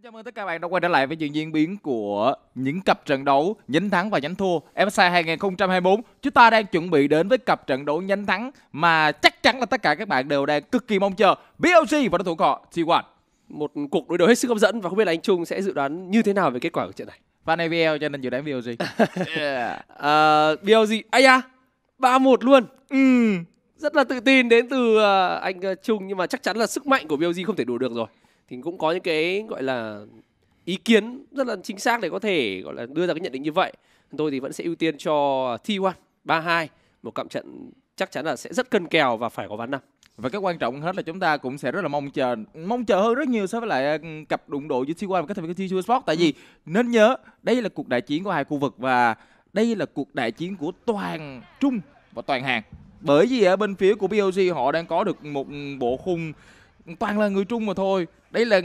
Xin chào mừng tất cả bạn đã quay trở lại với những diễn biến của những cặp trận đấu nhánh thắng và nhánh thua MSI 2024. Chúng ta đang chuẩn bị đến với cặp trận đấu nhánh thắng mà chắc chắn là tất cả các bạn đều đang cực kỳ mong chờ. BLG và đối thủ họ T1. một cuộc đối đầu hết sức hấp dẫn và không biết là anh Trung sẽ dự đoán như thế nào về kết quả của trận này. Fan AVL cho nên dự đoán BLG. yeah. À, BLG, ai da, 3-1 luôn. Ừm. Rất là tự tin đến từ à, anh à, Trung nhưng mà chắc chắn là sức mạnh của BLG không thể đủ được rồi. Thì cũng có những cái gọi là ý kiến rất là chính xác để có thể gọi là đưa ra cái nhận định như vậy. Tôi thì vẫn sẽ ưu tiên cho T1 3-2, một cặp trận chắc chắn là sẽ rất cân kèo và phải có ván năm. Và cái quan trọng hết là chúng ta cũng sẽ rất là mong chờ mong chờ hơn rất nhiều so với lại ừ, cặp đụng độ giữa T1 và các thành viên của T2 Sport tại vì nên nhớ đây là cuộc đại chiến của hai khu vực và đây là cuộc đại chiến của toàn Trung và toàn Hàn. Bởi vì ở bên phía của BLG họ đang có được một bộ khung toàn là người Trung mà thôi. Đây là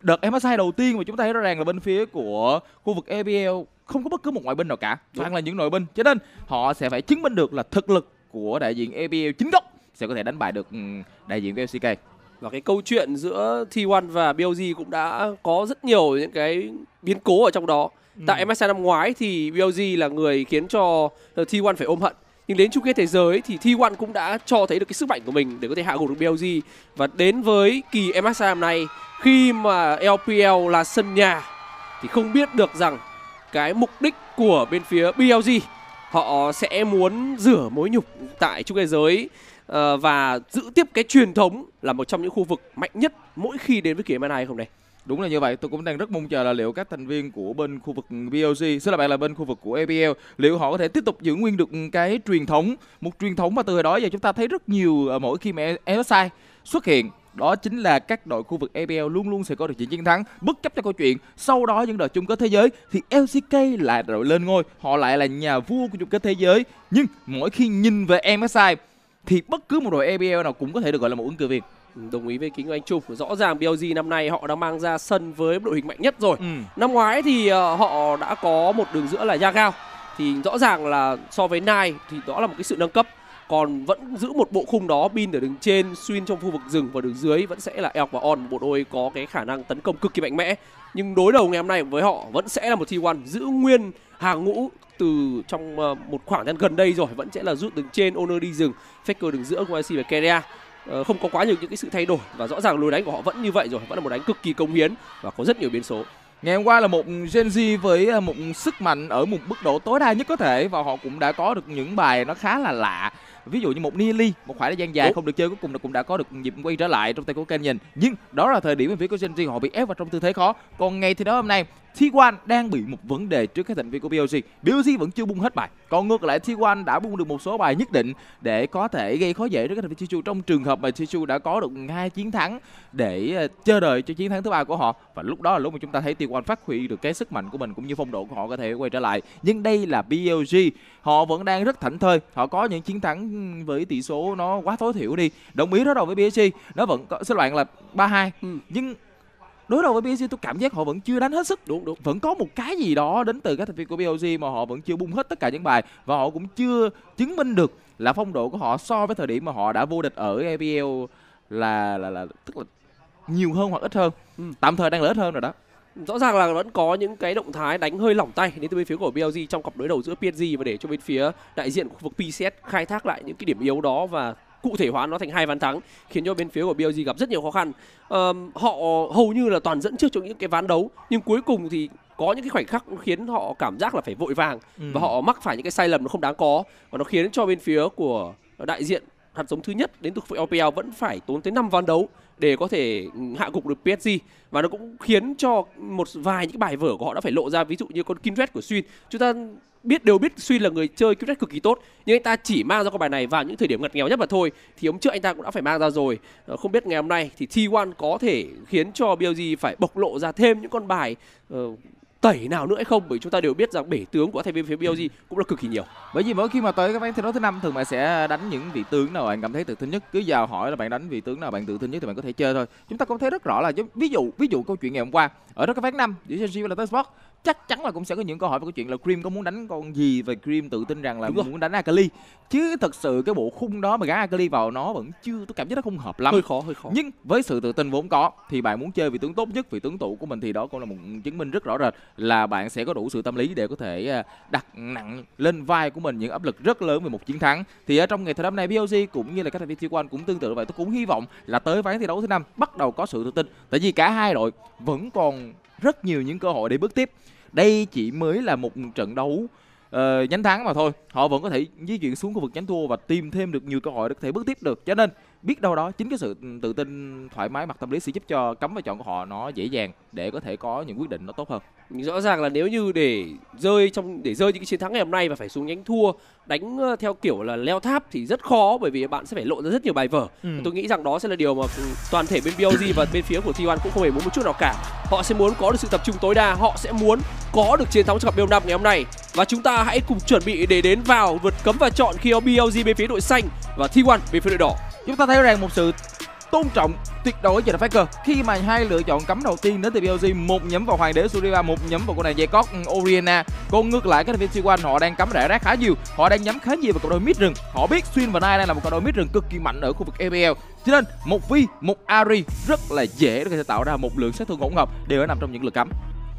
đợt MSI đầu tiên mà chúng ta thấy rõ ràng là bên phía của khu vực EBL không có bất cứ một ngoại binh nào cả, toàn là những nội binh. Cho nên họ sẽ phải chứng minh được là thực lực của đại diện EBL chính gốc sẽ có thể đánh bại được ừ, đại diện của LCK. Và cái câu chuyện giữa T1 và BLG cũng đã có rất nhiều những cái biến cố ở trong đó. Tại MSI năm ngoái thì BLG là người khiến cho T1 phải ôm hận. Nhưng đến chung kết thế giới thì T1 cũng đã cho thấy được cái sức mạnh của mình để có thể hạ gục được BLG. Và đến với kỳ MSI năm nay, khi mà LPL là sân nhà, thì không biết được rằng cái mục đích của bên phía BLG họ sẽ muốn rửa mối nhục tại chung kết thế giới ờ, và giữ tiếp cái truyền thống là một trong những khu vực mạnh nhất mỗi khi đến với kỳ MSI không đây? Đúng là như vậy, tôi cũng đang rất mong chờ là liệu các thành viên của bên khu vực BOG, xin là bạn là bên khu vực của EPL, liệu họ có thể tiếp tục giữ nguyên được cái truyền thống, một truyền thống mà từ hồi đó giờ chúng ta thấy rất nhiều ờ, mỗi khi mà MSI xuất hiện. Đó chính là các đội khu vực EPL luôn luôn sẽ có được những chiến thắng. Bất chấp cho câu chuyện sau đó những đợt chung kết thế giới thì LCK lại đội lên ngôi họ lại là nhà vua của chung kết thế giới. Nhưng mỗi khi nhìn về MSI thì bất cứ một đội EPL nào cũng có thể được gọi là một ứng cử viên. Đồng ý với kính của anh Trung. Rõ ràng BLG năm nay họ đang mang ra sân với đội hình mạnh nhất rồi. ừ. Năm ngoái thì ờ, họ đã có một đường giữa là Yagao thì rõ ràng là so với Nai thì đó là một cái sự nâng cấp còn vẫn giữ một bộ khung đó bin ở đường trên xuyên trong khu vực rừng và đường dưới vẫn sẽ là Elk và On bộ đôi có cái khả năng tấn công cực kỳ mạnh mẽ nhưng đối đầu ngày hôm nay với họ vẫn sẽ là một T1 giữ nguyên hàng ngũ từ trong ờ, một khoảng thời gian gần đây rồi vẫn sẽ là rút đường trên Honor đi rừng Faker đường giữa của IC và Keria Ờ, không có quá nhiều những cái sự thay đổi và rõ ràng lối đánh của họ vẫn như vậy rồi, vẫn là một đánh cực kỳ công hiến và có rất nhiều biến số Ngày hôm qua là một Gen Z với ờ, một sức mạnh ở một mức độ tối đa nhất có thể và họ cũng đã có được những bài nó khá là lạ. Ví dụ như một Nearly, một khoảng thời gian dài Đúng. không được chơi cuối cùng là cũng đã có được dịp quay trở lại trong tay của Canyon. Nhưng đó là thời điểm bên phía của Gen Z họ bị ép vào trong tư thế khó. Còn ngày thì đó hôm nay T1 đang bị một vấn đề trước các thành viên của BLG. BLG vẫn chưa bung hết bài. Còn ngược lại T1 đã bung được một số bài nhất định để có thể gây khó dễ cho các thành viên Chichu trong trường hợp mà Chichu đã có được hai chiến thắng để ờ, chờ đợi cho chiến thắng thứ ba của họ và lúc đó là lúc mà chúng ta thấy T1 phát huy được cái sức mạnh của mình cũng như phong độ của họ có thể quay trở lại nhưng đây là BLG họ vẫn đang rất thảnh thơi họ có những chiến thắng với tỷ số nó quá tối thiểu đi. Đồng ý đối đầu với BLG nó vẫn có số loạn là 3-2 Ừ. nhưng đối đầu với BLG tôi cảm giác họ vẫn chưa đánh hết sức. Đúng đúng. Vẫn có một cái gì đó đến từ các thành viên của BLG mà họ vẫn chưa bung hết tất cả những bài. Và họ cũng chưa chứng minh được là phong độ của họ so với thời điểm mà họ đã vô địch ở EPL là là là tức là nhiều hơn hoặc ít hơn. Ừ. tạm thời đang là ít hơn rồi đó rõ ràng là vẫn có những cái động thái đánh hơi lỏng tay đến từ bên phía của BLG trong cặp đối đầu giữa PSG và để cho bên phía đại diện của khu vực PCS khai thác lại những cái điểm yếu đó và cụ thể hóa nó thành hai ván thắng khiến cho bên phía của BLG gặp rất nhiều khó khăn Ờm, họ hầu như là toàn dẫn trước trong những cái ván đấu nhưng cuối cùng thì có những cái khoảnh khắc khiến họ cảm giác là phải vội vàng Ừ. và họ mắc phải những cái sai lầm nó không đáng có và nó khiến cho bên phía của đại diện hạt giống thứ nhất đến từ khu vực LPL vẫn phải tốn tới 5 ván đấu để có thể hạ gục được PSG và nó cũng khiến cho một vài những bài vở của họ đã phải lộ ra ví dụ như con Kindred của Swin. Chúng ta biết đều biết Swin là người chơi Kindred cực kỳ tốt nhưng anh ta chỉ mang ra con bài này vào những thời điểm ngặt nghèo nhất mà thôi. Thì hôm trước anh ta cũng đã phải mang ra rồi. Ờ, không biết ngày hôm nay thì T1 có thể khiến cho BLG phải bộc lộ ra thêm những con bài uh, tẩy nào nữa hay không? Bởi chúng ta đều biết rằng bể tướng của thành viên phía BLG cũng là cực kỳ nhiều. Bởi vì mỗi khi mà tới các ván thi đấu thứ năm, thường bạn sẽ đánh những vị tướng nào bạn cảm thấy tự tin nhất. Cứ vào hỏi là bạn đánh vị tướng nào bạn tự tin nhất thì bạn có thể chơi thôi. Chúng ta cũng thấy rất rõ là ví dụ ví dụ câu chuyện ngày hôm qua. Ở đó cái ván năm giữa Genji và là Sport chắc chắn là cũng sẽ có những câu hỏi về cái chuyện là Cream có muốn đánh con gì và Cream tự tin rằng là muốn đánh Akali. Chứ thật sự cái bộ khung đó mà gắn Akali vào nó vẫn chưa tôi cảm giác nó không hợp lắm. Hơi khó hơi khó. Nhưng với sự tự tin vốn có thì bạn muốn chơi vị tướng tốt nhất vị tướng tụ của mình thì đó cũng là một chứng minh rất rõ rệt là bạn sẽ có đủ sự tâm lý để có thể à, đặt nặng lên vai của mình những áp lực rất lớn về một chiến thắng. Thì ở trong ngày thi đấu này BLG cũng như là các thành viên T1 cũng tương tự vậy. Tôi cũng hy vọng là tới ván thi đấu thứ năm bắt đầu có sự tự tin. Tại vì cả hai đội vẫn còn rất nhiều những cơ hội để bước tiếp. Đây chỉ mới là một trận đấu uh, nhánh thắng mà thôi. Họ vẫn có thể di chuyển xuống khu vực nhánh thua và tìm thêm được nhiều cơ hội để có thể bước tiếp được. Cho nên biết đâu đó chính cái sự tự tin thoải mái mặt tâm lý sẽ giúp cho cấm và chọn của họ nó dễ dàng để có thể có những quyết định nó tốt hơn. Rõ ràng là nếu như để rơi trong để rơi những cái chiến thắng ngày hôm nay và phải xuống nhánh thua đánh ờ, theo kiểu là leo tháp thì rất khó bởi vì bạn sẽ phải lộ ra rất nhiều bài vở. Ừ. tôi nghĩ rằng đó sẽ là điều mà toàn thể bên BLG và bên phía của T1 cũng không hề muốn một chút nào cả. Họ sẽ muốn có được sự tập trung tối đa họ sẽ muốn có được chiến thắng trong cặp BO5 ngày hôm nay. Và chúng ta hãy cùng chuẩn bị để đến vào vượt cấm và chọn khi BLG bên phía đội xanh và T1 bên phía đội đỏ chúng ta thấy rằng một sự tôn trọng tuyệt đối cho The Faker khi mà hai lựa chọn cấm đầu tiên đến từ BLG một nhắm vào hoàng đế Suriba một nhắm vào cô này Jacob ừ, Oriana. Còn ngược lại, các thành viên T1 họ đang cấm rải rác khá nhiều. Họ đang nhắm khá nhiều vào cộng đôi mid rừng. Họ biết Xuyên và Nai đang là một cộng đôi mid rừng cực kỳ mạnh ở khu vực EPL cho nên, một Vi, một Ari rất là dễ để có thể tạo ra một lượng sát thương hỗn hợp, đều nằm trong những lượt cấm.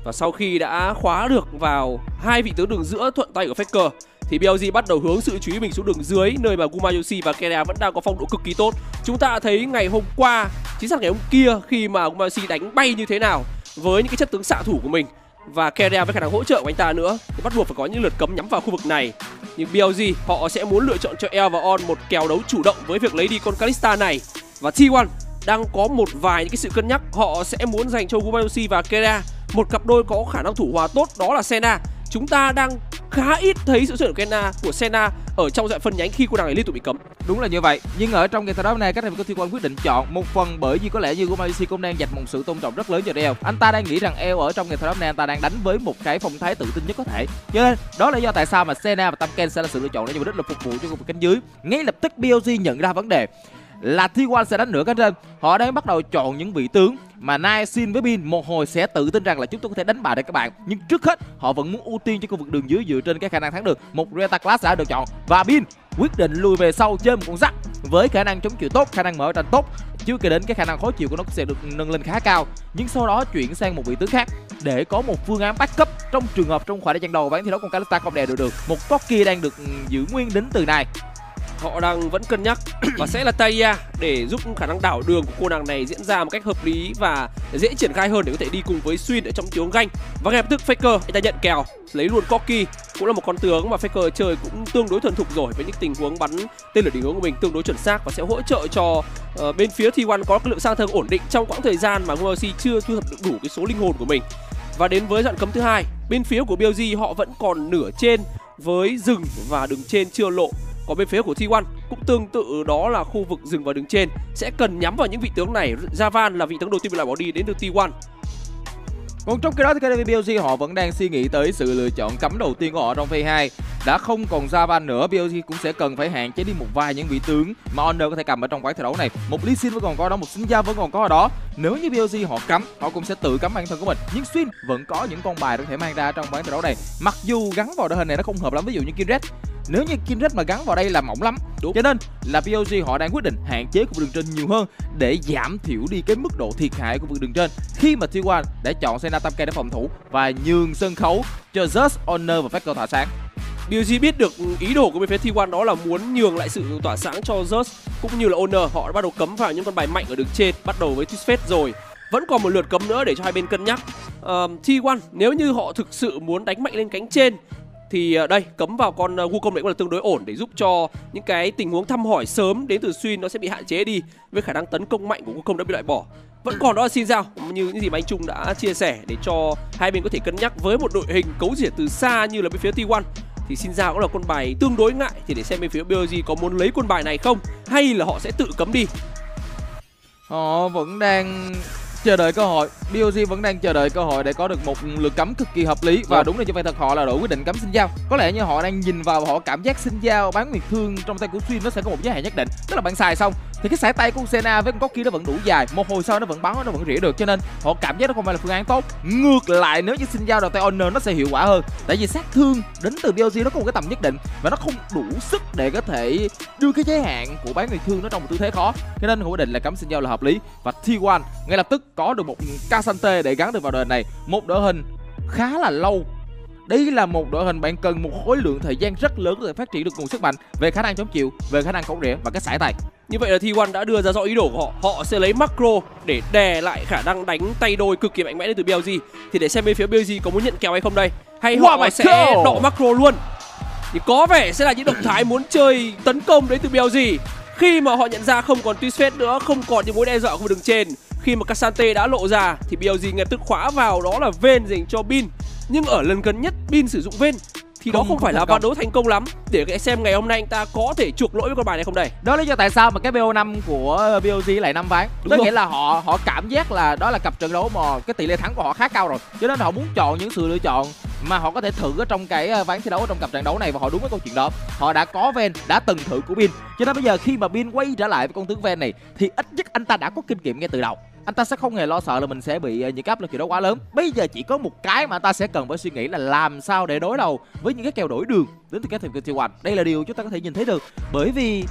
Và sau khi đã khóa được vào hai vị tướng đường giữa thuận tay của Faker thì BLG bắt đầu hướng sự chú ý mình xuống đường dưới nơi mà Gumayoshi và Kera vẫn đang có phong độ cực kỳ tốt. Chúng ta thấy ngày hôm qua, chính xác ngày hôm kia khi mà Gumayoshi đánh bay như thế nào với những cái chất tướng xạ thủ của mình và Kera với khả năng hỗ trợ của anh ta nữa thì bắt buộc phải có những lượt cấm nhắm vào khu vực này. Nhưng BLG họ sẽ muốn lựa chọn cho El và On một kèo đấu chủ động với việc lấy đi con Kalista này và T1 đang có một vài những cái sự cân nhắc họ sẽ muốn dành cho Gumayoshi và Kera một cặp đôi có khả năng thủ hòa tốt đó là Sena chúng ta đang khá ít thấy sự xuất hiện của Kena của Senna ở trong dạng phân nhánh khi cô nàng ấy liên tục bị cấm. Đúng là như vậy. Nhưng ở trong cái đấu này, các thành viên của Thiên Quân quyết định chọn một phần bởi vì có lẽ như Gumayusi cũng đang dành một sự tôn trọng rất lớn cho Eo. Anh ta đang nghĩ rằng Eo ở trong cái đấu này, anh ta đang đánh với một cái phong thái tự tin nhất có thể. Cho nên, đó là do tại sao mà Senna và Tamken sẽ là sự lựa chọn để mục đích là phục vụ cho khu vực cánh dưới. Ngay lập tức BOG nhận ra vấn đề là T1 sẽ đánh nửa cánh trên. Họ đang bắt đầu chọn những vị tướng mà Nai xin với Bin một hồi sẽ tự tin rằng là chúng tôi có thể đánh bại được các bạn. Nhưng trước hết họ vẫn muốn ưu tiên cho khu vực đường dưới dựa trên cái khả năng thắng được. Một Reta Class đã được chọn và Bin quyết định lùi về sau chơi một con rắc với khả năng chống chịu tốt, khả năng mở tranh tốt. Chưa kể đến cái khả năng khó chịu của nó sẽ được nâng lên khá cao. Nhưng sau đó chuyển sang một vị tướng khác để có một phương án backup trong trường hợp trong khoảng thời gian đầu bán thi đấu con Kalista không đè được được. Một Toki đang được giữ nguyên đến từ này họ đang vẫn cân nhắc và sẽ là Taya để giúp khả năng đảo đường của cô nàng này diễn ra một cách hợp lý và dễ triển khai hơn để có thể đi cùng với Swin ở trong tiếng ganh và ngay lập tức Faker anh ta nhận kèo lấy luôn Koki cũng là một con tướng mà Faker chơi cũng tương đối thuần thục rồi với những tình huống bắn tên lửa định hướng của mình tương đối chuẩn xác và sẽ hỗ trợ cho uh, bên phía T1 có cái lượng sang thương ổn định trong quãng thời gian mà UFC chưa thu thập được đủ cái số linh hồn của mình. Và đến với đoạn cấm thứ hai bên phía của BLG họ vẫn còn nửa trên với rừng và đường trên chưa lộ còn bên phía của T1 cũng tương tự đó là khu vực rừng và đứng trên sẽ cần nhắm vào những vị tướng này. Javan là vị tướng đầu tiên bị loại bỏ đi đến từ T1. Còn trong khi đó thì KDB họ vẫn đang suy nghĩ tới sự lựa chọn cấm đầu tiên của họ trong phase 2 đã không còn Javan nữa, BLG cũng sẽ cần phải hạn chế đi một vài những vị tướng mà Honor có thể cầm ở trong quán thi đấu này. Một Lee Sin vẫn còn có đó, một Xin Gia vẫn còn có ở đó. Nếu như BLG họ cấm, họ cũng sẽ tự cấm bản thân của mình. Nhưng Xuyên vẫn có những con bài có thể mang ra trong quán thi đấu này. Mặc dù gắn vào đội hình này nó không hợp lắm, ví dụ như Kinred nếu như Kindred mà gắn vào đây là mỏng lắm Đúng. cho nên là POG họ đang quyết định hạn chế khu vực đường trên nhiều hơn để giảm thiểu đi cái mức độ thiệt hại của vực đường trên khi mà T1 đã chọn Sena Tamke để phòng thủ và nhường sân khấu cho Just Honor và Faker tỏa sáng BG biết được ý đồ của bên phía T1 đó là muốn nhường lại sự tỏa sáng cho Zeus cũng như là Honor họ đã bắt đầu cấm vào những con bài mạnh ở đường trên bắt đầu với Twist rồi. Vẫn còn một lượt cấm nữa để cho hai bên cân nhắc. Uh, T1 nếu như họ thực sự muốn đánh mạnh lên cánh trên thì ờ, đây cấm vào con ờ, Wukong này cũng là tương đối ổn để giúp cho những cái tình huống thăm hỏi sớm đến từ Xuyên nó sẽ bị hạn chế đi với khả năng tấn công mạnh của Wukong đã bị loại bỏ. Vẫn còn đó là xin giao như những gì mà anh Trung đã chia sẻ để cho hai bên có thể cân nhắc với một đội hình cấu rỉa từ xa như là bên phía T1 thì xin giao cũng là con bài tương đối ngại. Thì để xem bên phía BOG có muốn lấy con bài này không hay là họ sẽ tự cấm đi. Họ vẫn đang chờ đợi cơ hội. BOG vẫn đang chờ đợi cơ hội để có được một lượt cấm cực kỳ hợp lý. Và đúng là như vậy thật họ là đội quyết định cấm sinh giao. Có lẽ như họ đang nhìn vào họ cảm giác sinh giao bán nguyệt thương trong tay của xuyên nó sẽ có một giới hạn nhất định. Tức là bạn xài xong thì cái sải tay của Senna với con cốc kia nó vẫn đủ dài. Một hồi sau nó vẫn bắn nó vẫn rỉa được, cho nên họ cảm giác nó không phải là phương án tốt. Ngược lại, nếu như xin giao đầu tay Honor nó sẽ hiệu quả hơn. Tại vì sát thương đến từ BLG nó có một cái tầm nhất định và nó không đủ sức để có thể đưa cái giới hạn của bán người thương nó trong một tư thế khó. Cho nên quyết định là cấm xin giao là hợp lý. Và T1 ngay lập tức có được một Casante để gắn được vào đời này. Một đội hình khá là lâu đây là một đội hình bạn cần một khối lượng thời gian rất lớn để phát triển được nguồn sức mạnh về khả năng chống chịu về khả năng cống rỉa và cái sải tay. Như vậy là T1 đã đưa ra rõ ý đồ của họ. Họ sẽ lấy macro để đè lại khả năng đánh tay đôi cực kỳ mạnh mẽ đến từ BLG thì để xem bên phía BLG có muốn nhận kèo hay không đây. Hay Wow, họ sẽ God. đọ macro luôn. Thì có vẻ sẽ là những động thái muốn chơi tấn công đến từ BLG khi mà họ nhận ra không còn Twist nữa không còn những mối đe dọa của đường trên. Khi mà Casante đã lộ ra thì BLG ngay tức khóa vào. Đó là Ven dành cho Bin nhưng ở lần gần nhất Bin sử dụng Ven thì đó Không- không không phải là ván đấu thành công lắm. Để xem ngày hôm nay anh ta có thể chuộc lỗi với con bài này không đây? Đó là lý do tại sao mà cái BO5 của BOG lại năm ván. Đúng có nghĩa là họ họ cảm giác là đó là cặp trận đấu mà cái tỷ lệ thắng của họ khá cao rồi. Cho nên họ muốn chọn những sự lựa chọn mà họ có thể thử ở trong cái ờ, ván thi đấu ở trong cặp trận đấu này và họ đúng với câu chuyện đó. Họ đã có ven, đã từng thử của bin. Cho nên bây giờ khi mà bin quay trở lại với con tướng ven này, thì ít nhất anh ta đã có kinh nghiệm ngay từ đầu. Anh ta sẽ không hề lo sợ là mình sẽ bị ờ, những cái áp lực gì đó quá lớn. Bây giờ chỉ có một cái mà anh ta sẽ cần phải suy nghĩ là làm sao để đối đầu với những cái kèo đổi đường đến từ các team tiêu hoạch đây là điều chúng ta có thể nhìn thấy được, bởi vì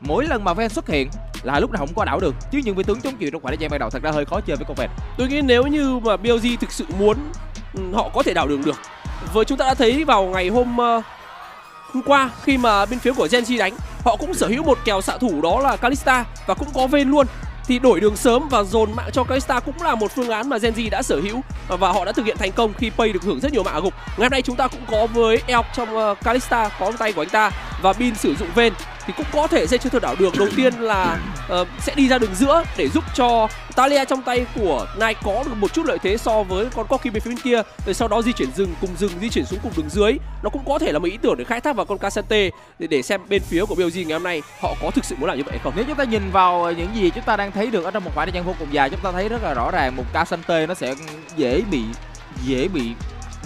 mỗi lần mà ven xuất hiện là lúc nào không có đảo được chứ những vị tướng chống chịu trong khoảng thời gian ban đầu thật ra hơi khó chơi với con ven. Tôi nghĩ nếu như mà BLG thực sự muốn họ có thể đảo đường được. Với chúng ta đã thấy vào ngày hôm uh, hôm qua khi mà bên phía của Genji đánh, họ cũng sở hữu một kèo xạ thủ đó là Kalista và cũng có Vayne luôn. Thì đổi đường sớm và dồn mạng cho Kalista cũng là một phương án mà Genji đã sở hữu và họ đã thực hiện thành công khi Pay được hưởng rất nhiều mạng gục. Ngày hôm nay chúng ta cũng có với Elk trong ờ, Kalista có tay của anh ta và Bin sử dụng Vayne thì cũng có thể sẽ chơi theo đảo được. đầu tiên là uh, sẽ đi ra đường giữa để giúp cho Talia trong tay của Nike có được một chút lợi thế so với con Corki bên phía bên kia. Rồi sau đó di chuyển rừng cùng rừng di chuyển xuống cùng đường dưới. Nó cũng có thể là một ý tưởng để khai thác vào con Casante để, để xem bên phía của BLG ngày hôm nay họ có thực sự muốn làm như vậy không. Nếu chúng ta nhìn vào những gì chúng ta đang thấy được ở trong một khoảng thời gian vô cùng dài chúng ta thấy rất là rõ ràng một Casante nó sẽ dễ bị dễ bị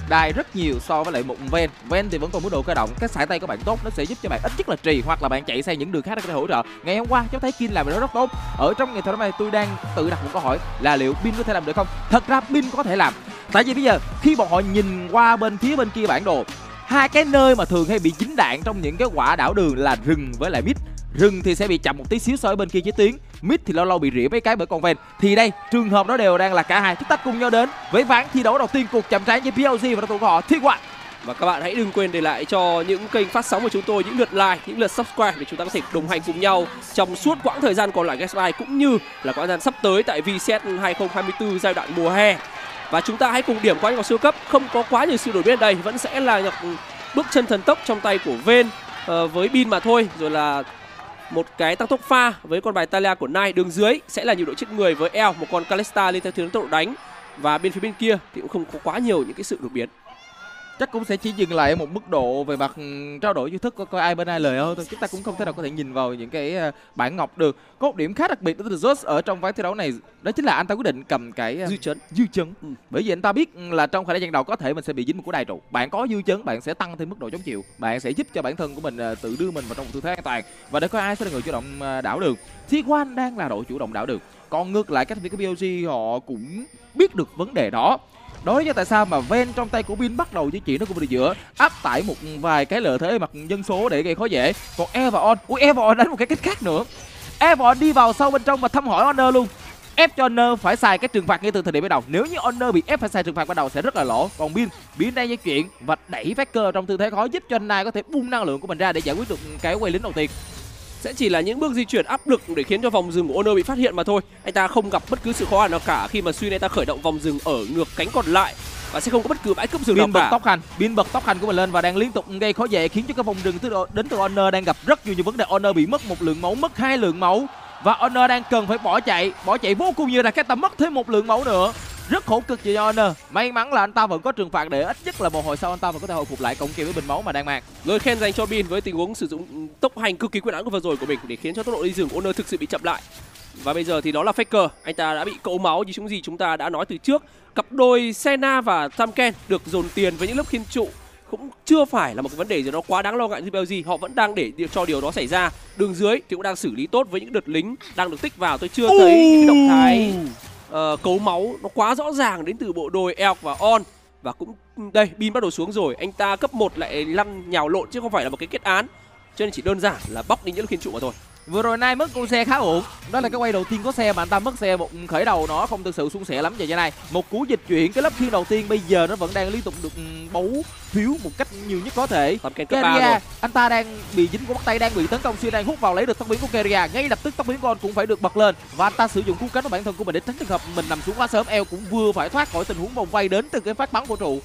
đai rất nhiều so với lại một ven. Ven thì vẫn còn mức độ cơ động. Cái sải tay của bạn tốt, nó sẽ giúp cho bạn ít nhất là trì hoặc là bạn chạy sang những đường khác để có thể hỗ trợ. Ngày hôm qua, cháu thấy kim làm điều đó rất tốt. Ở trong ngày thứ này, tôi đang tự đặt một câu hỏi là liệu Bin có thể làm được không? Thật ra Bin có thể làm. Tại vì bây giờ, khi bọn họ nhìn qua bên phía bên kia bản đồ, hai cái nơi mà thường hay bị dính đạn trong những cái quả đảo đường là rừng với lại mít. Rừng thì sẽ bị chậm một tí xíu so với bên kia chế tuyến mid thì lâu lâu bị rỉa mấy cái bởi con ven thì đây trường hợp đó đều đang là cả hai chúng ta cùng nhau đến với ván thi đấu đầu tiên cuộc chạm trán với PLG và đối thủ của họ Thiên Quang và các bạn hãy đừng quên để lại cho những kênh phát sóng của chúng tôi những lượt like, những lượt subscribe để chúng ta có thể đồng hành cùng nhau trong suốt quãng thời gian còn lại Guest Live cũng như là quãng thời gian sắp tới tại VCS 2024 giai đoạn mùa hè. Và chúng ta hãy cùng điểm qua những vòng siêu cấp, không có quá nhiều sự đổi biến ở đây, vẫn sẽ là nhập bước chân thần tốc trong tay của Ven ờ, với Bin mà thôi, rồi là một cái tăng tốc pha với con bài Talia của Nai đường dưới sẽ là nhiều độ chết người với El một con Calista lên theo hướng tốc độ đánh. Và bên phía bên kia thì cũng không có quá nhiều những cái sự đột biến chắc cũng sẽ chỉ dừng lại ở một mức độ về mặt ừm, trao đổi chiêu thức coi, coi ai bên ai lời hơn thôi chúng ta cũng không thể nào có thể nhìn vào những cái ờ, bản ngọc được. Có một điểm khá đặc biệt đối với Zeus ở trong ván thi đấu này đó chính là anh ta quyết định cầm cái ờ, dư chấn. dư chấn. Ừ. bởi vì anh ta biết là trong khoảng thời gian đầu có thể mình sẽ bị dính một cú đài trụ. Bạn có dư chấn bạn sẽ tăng thêm mức độ chống chịu. Bạn sẽ giúp cho bản thân của mình ờ, tự đưa mình vào trong một tư thế an toàn. Và để coi ai sẽ là người chủ động đảo đường T1 đang là đội chủ động đảo đường còn ngược lại các thành viên của BLG họ cũng biết được vấn đề đó đó là lý tại sao mà ven trong tay của pin bắt đầu di chuyển nó cũng đi giữa, áp tải một vài cái lợi thế mặt dân số để gây khó dễ. Còn e và on ui e và on đánh một cái cách khác nữa. E và on đi vào sâu bên trong và thăm hỏi honor luôn. Ép cho honor phải xài cái trừng phạt ngay từ thời điểm ban đầu. Nếu như honor bị ép phải xài trừng phạt ban đầu sẽ rất là lỗ. Còn bin bin đang di chuyển và đẩy Faker trong tư thế khó, giúp cho anh này có thể bung năng lượng của mình ra để giải quyết được cái quay lính đầu tiên sẽ chỉ là những bước di chuyển áp lực để khiến cho vòng rừng của Honor bị phát hiện mà thôi. Anh ta không gặp bất cứ sự khó khăn nào cả khi mà suy anh ta khởi động vòng rừng ở ngược cánh còn lại và sẽ không có bất cứ bãi cướp rừng nào cả. tốc hành, Bin bật tốc hành của mình lên và đang liên tục gây khó dễ khiến cho cái vòng rừng từ đến từ Honor đang gặp rất nhiều những vấn đề. Honor bị mất một lượng máu, mất hai lượng máu và Honor đang cần phải bỏ chạy, bỏ chạy vô cùng nhiều là cái tầm mất thêm một lượng máu nữa. Rất khổ cực cho Honor. May mắn là anh ta vẫn có trừng phạt để ít nhất là một hồi sau anh ta vẫn có thể hồi phục lại cộng kèm với bình máu mà đang mang. Lời khen dành cho Bin với tình huống sử dụng tốc hành cực kỳ quyết đoán của vừa rồi của mình để khiến cho tốc độ đi rừng của Honor thực sự bị chậm lại. Và bây giờ thì đó là Faker, anh ta đã bị cậu máu như chúng gì chúng ta đã nói từ trước. Cặp đôi Senna và Tamken được dồn tiền với những lớp khiên trụ cũng chưa phải là một cái vấn đề gì nó quá đáng lo ngại như BLG họ vẫn đang để cho điều đó xảy ra đường dưới thì cũng đang xử lý tốt với những đợt lính đang được tích vào tôi chưa thấy những cái động thái uh, cấu máu nó quá rõ ràng đến từ bộ đôi Elk và On. Và cũng đây pin bắt đầu xuống rồi. Anh ta cấp 1 lại lăn nhào lộn chứ không phải là một cái kết án. Cho nên chỉ đơn giản là bóc đi những khiên trụ mà thôi vừa rồi nay mất con xe khá ổn. Đó là cái quay đầu tiên có xe mà anh ta mất xe một khởi đầu nó không thực sự suôn sẻ lắm vậy này. Một cú dịch chuyển cái lớp khiên đầu tiên bây giờ nó vẫn đang liên tục được ừ, bấu phiếu một cách nhiều nhất có thể. Keria anh ta đang bị dính của bắt tay đang bị tấn công xuyên đang hút vào lấy được tốc biến của Keria. Ngay lập tức tốc biến con cũng phải được bật lên. Và anh ta sử dụng cú cánh của bản thân của mình để tránh trường hợp mình nằm xuống quá sớm. Eo cũng vừa phải thoát khỏi tình huống vòng vây đến từ cái phát bắn của trụ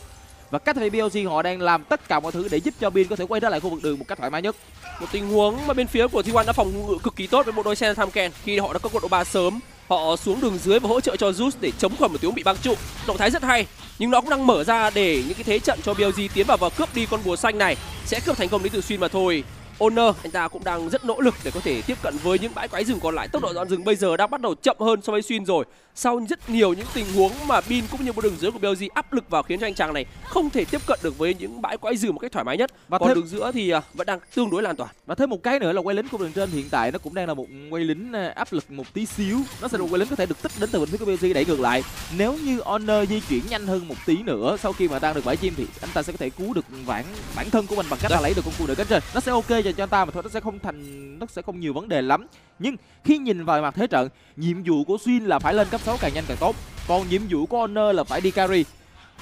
và các thành viên BLG họ đang làm tất cả mọi thứ để giúp cho Bin có thể quay trở lại khu vực đường một cách thoải mái nhất. Một tình huống mà bên phía của T1 đã phòng ngự cực kỳ tốt với bộ đôi Sen Tham Ken khi họ đã có cột độ ba sớm, họ xuống đường dưới và hỗ trợ cho Zeus để chống khỏi một tiếng bị băng trụ. Động thái rất hay, nhưng nó cũng đang mở ra để những cái thế trận cho BLG tiến vào và cướp đi con bùa xanh này. Sẽ cướp thành công đến từ xuyên mà thôi. Owner anh ta cũng đang rất nỗ lực để có thể tiếp cận với những bãi quái rừng còn lại. Tốc độ dọn rừng bây giờ đang bắt đầu chậm hơn so với Xuyên rồi. Sau rất nhiều những tình huống mà Bin cũng như một đường giữa của BLG áp lực vào khiến cho anh chàng này không thể tiếp cận được với những bãi quái rừng một cách thoải mái nhất. Và còn thêm... đường giữa thì à, vẫn đang tương đối an toàn. Và thêm một cái nữa là quay lính của đường trên hiện tại nó cũng đang là một quay lính à, áp lực một tí xíu. Nó sẽ là một quay lính có thể được tích đến từ bên phía của BLG đẩy ngược lại. Nếu như Honor di chuyển nhanh hơn một tí nữa sau khi mà đang được bãi chim thì anh ta sẽ có thể cứu được bản bản thân của mình bằng cách là lấy được con cua được cánh trên. Nó sẽ ok dành cho anh ta mà thôi nó sẽ không thành nó sẽ không nhiều vấn đề lắm. Nhưng khi nhìn vào mặt thế trận nhiệm vụ của xuyên là phải lên cấp 6 càng nhanh càng tốt. Còn nhiệm vụ của honor là phải đi carry.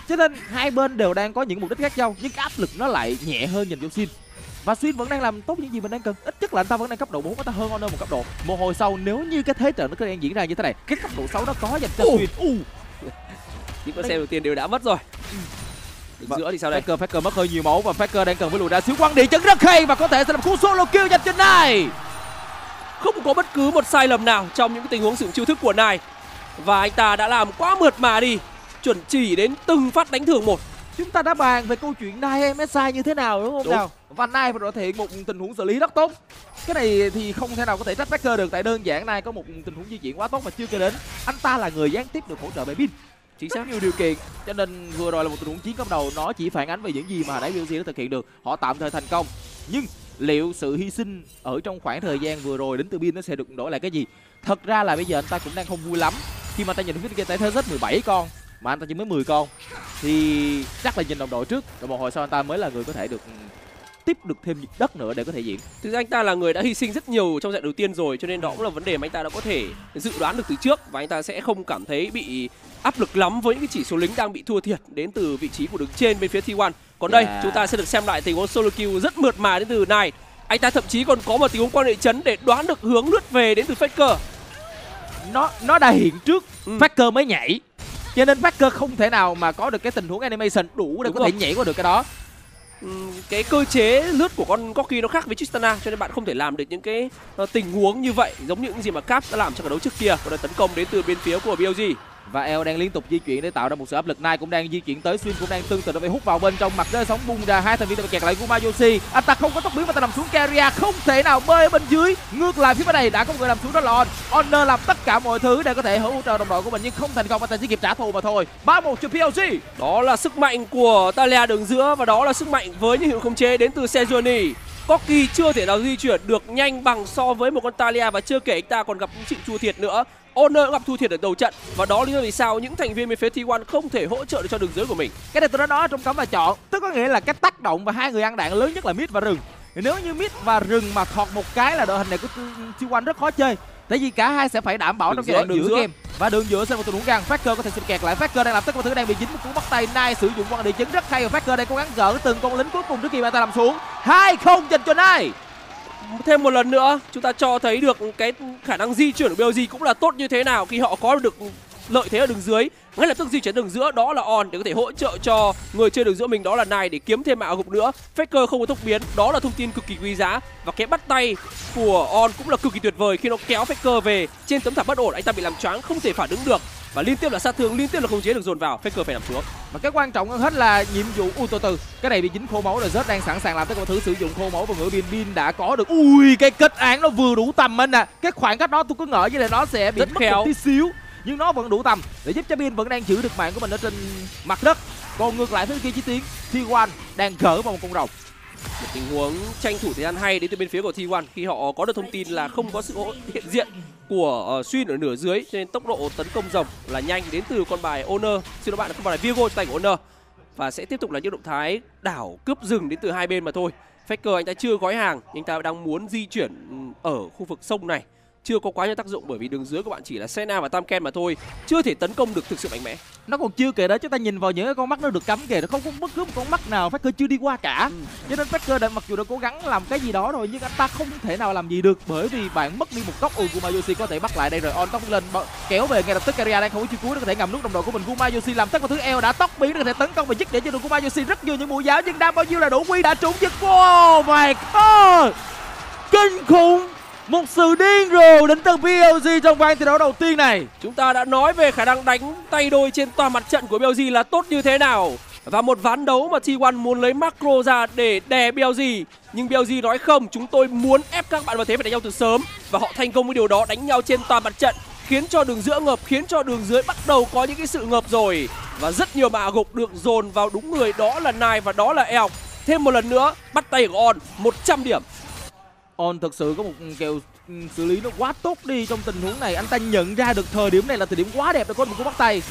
Cho nên hai bên đều đang có những mục đích khác nhau nhưng áp lực nó lại nhẹ hơn nhìn vô xuyên và xuyên vẫn đang làm tốt những gì mình đang cần. Ít nhất là anh ta vẫn đang cấp độ 4 anh ta hơn honor một cấp độ. Một hồi sau nếu như cái thế trận nó cứ đang diễn ra như thế này cái cấp độ 6 đó có dành cho xuyên những con xe đầu tiên đều đã mất rồi ừ vâng. giữa thì sao đây? Faker Faker mất hơi nhiều máu và Faker đang cần phải lùi ra xíu. Quăng địa chấn rất hay và có thể sẽ làm cú solo kill dành cho này. Không có bất cứ một sai lầm nào trong những tình huống sử dụng chiêu thức của này và anh ta đã làm quá mượt mà đi chuẩn chỉ đến từng phát đánh thường một. Chúng ta đã bàn về câu chuyện Nai MSI như thế nào đúng không đúng. nào? Và Nai phải thể hiện một tình huống xử lý rất tốt. Cái này thì không thể nào có thể trách Faker được tại đơn giản Nai có một tình huống di chuyển quá tốt mà chưa kể đến. Anh ta là người gián tiếp được hỗ trợ bởi pin chính xác nhiều điều kiện, cho nên vừa rồi là một tình huống chiến cấp đầu. Nó chỉ phản ánh về những gì mà đáy BLC đã thực hiện được. Họ tạm thời thành công. Nhưng liệu sự hy sinh ở trong khoảng thời gian vừa rồi đến từ pin nó sẽ được đổi lại cái gì? Thật ra là bây giờ anh ta cũng đang không vui lắm. Khi mà ta nhìn phía kia tay thế rất 17 con, mà anh ta chỉ mới 10 con, thì chắc là nhìn đồng đội trước. Rồi một hồi sau anh ta mới là người có thể được ừ, tiếp được thêm đất nữa để có thể diễn thực ra anh ta là người đã hy sinh rất nhiều trong trận đầu tiên rồi cho nên đó cũng là vấn đề mà anh ta đã có thể dự đoán được từ trước và anh ta sẽ không cảm thấy bị áp lực lắm với những cái chỉ số lính đang bị thua thiệt đến từ vị trí của đứng trên bên phía T1 còn đây yeah. chúng ta sẽ được xem lại tình huống solo kill rất mượt mà đến từ này anh ta thậm chí còn có một tình huống quan hệ chấn để đoán được hướng lướt về đến từ Faker nó nó đã hiện trước ừ. Faker mới nhảy cho nên Faker không thể nào mà có được cái tình huống animation đủ để Đúng có rồi. thể nhảy qua được cái đó cái cơ chế lướt của con Corki nó khác với Tristana, cho nên bạn không thể làm được những cái ờ, tình huống như vậy giống như những gì mà Cap đã làm trong trận đấu trước kia. Còn tấn công đến từ bên phía của BLG và El đang liên tục di chuyển để tạo ra một sự áp lực. Nai cũng đang di chuyển tới xuyên cũng đang tương tự nó bị hút vào bên trong mặt rơi sóng bung ra. Hai thành viên bị kẹt lại Gumayoshi anh ta không có tốc biến và ta nằm xuống Keria không thể nào bơi bên dưới. Ngược lại, phía bên này đã có người nằm xuống đó là On. Honor làm tất cả mọi thứ để có thể hỗ trợ đồng đội của mình, nhưng không thành công. Anh ta chỉ kịp trả thù mà thôi. Ba một cho PLG đó là sức mạnh của Talia đường giữa và đó là sức mạnh với những hiệu khống chế đến từ Sejuani Koki chưa thể nào di chuyển được nhanh bằng so với một con Talia và chưa kể anh ta còn gặp những chịu chua thiệt nữa. Honor gặp thua thiệt ở đầu trận. Và đó lý do vì sao những thành viên bên phía T1 không thể hỗ trợ được cho đường dưới của mình. Cái này tôi đã nói trong cấm và chọn, tức có nghĩa là cái tác động và hai người ăn đạn lớn nhất là mid và rừng. Nếu như mid và rừng mà thọt một cái là đội hình này của T1 rất khó chơi. Tại vì cả hai sẽ phải đảm bảo đường trong giai đoạn giữa, giữa. game. Và đường giữa sẽ một tình huống găng. Faker có thể xin kẹt lại. Faker đang làm tất cả mọi thứ đang bị dính một cú bắt tay. Nai sử dụng quan địa chấn rất hay. Và Faker đang cố gắng gỡ từng con lính cuối cùng trước khi bạn ta nằm xuống. hai không dành cho Nai thêm một lần nữa, chúng ta cho thấy được cái khả năng di chuyển của BLG cũng là tốt như thế nào khi họ có được lợi thế ở đường dưới. Ngay lập tức di chuyển đường giữa, đó là on để có thể hỗ trợ cho người chơi đường giữa mình, đó là này để kiếm thêm mạng gục nữa. Faker không có tốc biến, đó là thông tin cực kỳ quý giá. Và cái bắt tay của on cũng là cực kỳ tuyệt vời khi nó kéo faker về. Trên tấm thảm bất ổn, anh ta bị làm choáng, không thể phản ứng được và liên tiếp là sát thương liên tiếp là khống chế được dồn vào faker phải nằm xuống. Và cái quan trọng hơn hết là nhiệm vụ u từ từ cái này bị dính khô máu rồi rớt đang sẵn sàng làm tất cả thứ sử dụng khô máu và ngựa pin pin đã có được. Ui cái kết án nó vừa đủ tầm anh à cái khoảng cách đó tôi cứ ngỡ như là nó sẽ bị rất mất khéo. một tí xíu nhưng nó vẫn đủ tầm. Để giúp cho Bin vẫn đang giữ được mạng của mình ở trên mặt đất. Còn ngược lại phía kia chi tiến T1 đang gỡ vào một con rồng một tình huống tranh thủ thời gian hay đến từ bên phía của T1 khi họ có được thông tin là không có sự hiện diện của uh, Xuyên ở nửa dưới cho nên tốc độ tấn công rồng là nhanh đến từ con bài Honor. Xin lỗi bạn là con bài Virgo tay của Honor. Và sẽ tiếp tục là những động thái đảo cướp rừng đến từ hai bên mà thôi. Faker anh ta chưa gói hàng nhưng ta đang muốn di chuyển ừ, ở khu vực sông này chưa có quá nhiều tác dụng bởi vì đường dưới của bạn chỉ là Senna và Tamken mà thôi. Chưa thể tấn công được thực sự mạnh mẽ. Nó còn chưa kể đó chúng ta nhìn vào những cái con mắt nó được cắm kìa nó không có bất cứ một con mắt nào Faker chưa đi qua cả. Ừ. cho nên Faker đã mặc dù đã cố gắng làm cái gì đó rồi nhưng anh ta không thể nào làm gì được bởi vì bạn mất đi một góc ù Gumayoshi có thể bắt lại đây rồi. On tóc lên kéo về ngay lập tức Caria đang không có chiêu cuối nó có thể ngầm nút đồng đội của mình Gumayoshi làm tất cả thứ eo đã tóc biến nó có thể tấn công và dứt để cho được Gumayoshi rất nhiều những mũi giáo nhưng đam bao nhiêu là đủ quy đã trúng dứt oh my god! Kinh khủng một sự điên rồ đến từ BLG trong ván thi đấu đầu tiên này. Chúng ta đã nói về khả năng đánh tay đôi trên toàn mặt trận của BLG là tốt như thế nào. Và một ván đấu mà T1 muốn lấy macro ra để đè BLG Nhưng BLG nói không, chúng tôi muốn ép các bạn vào thế phải đánh nhau từ sớm. Và họ thành công với điều đó đánh nhau trên toàn mặt trận Khiến cho đường giữa ngập, khiến cho đường dưới bắt đầu có những cái sự ngập rồi. Và rất nhiều mạ gục được dồn vào đúng người đó là Nai và đó là Elk. Thêm một lần nữa, bắt tay của On 100 điểm. On, thực sự có một ừ, kèo ừ, xử lý nó quá tốt đi trong tình huống này. Anh ta nhận ra được thời điểm này là thời điểm quá đẹp để có một cú bắt tay.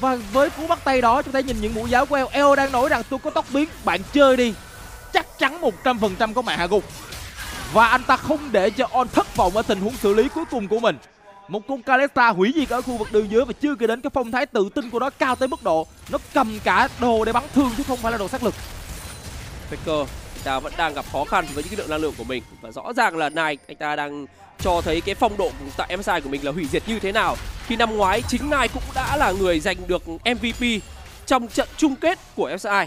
Và với cú bắt tay đó, chúng ta nhìn những mũi giáo của eo eo đang nói rằng tôi có tóc biến, bạn chơi đi. Chắc chắn 100% có mạng hạ gục. Và anh ta không để cho on thất vọng ở tình huống xử lý cuối cùng của mình. Một con Kalesta hủy diệt ở khu vực đường dưới và chưa kể đến cái phong thái tự tin của nó cao tới mức độ nó cầm cả đồ để bắn thương chứ không phải là đồ sát lực. Faker ta vẫn đang gặp khó khăn với những cái lượng năng lượng của mình. Và rõ ràng là này anh ta đang cho thấy cái phong độ tại MSI của mình là hủy diệt như thế nào. Khi năm ngoái chính Nai cũng đã là người giành được MVP trong trận chung kết của MSI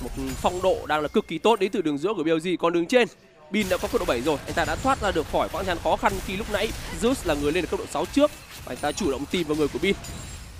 một phong độ đang là cực kỳ tốt đến từ đường giữa của BLG còn đường trên Bin đã có cấp độ 7 rồi. Anh ta đã thoát ra được khỏi quãng thời gian khó khăn khi lúc nãy Zeus là người lên được cấp độ 6 trước. Và anh ta chủ động tìm vào người của Bin.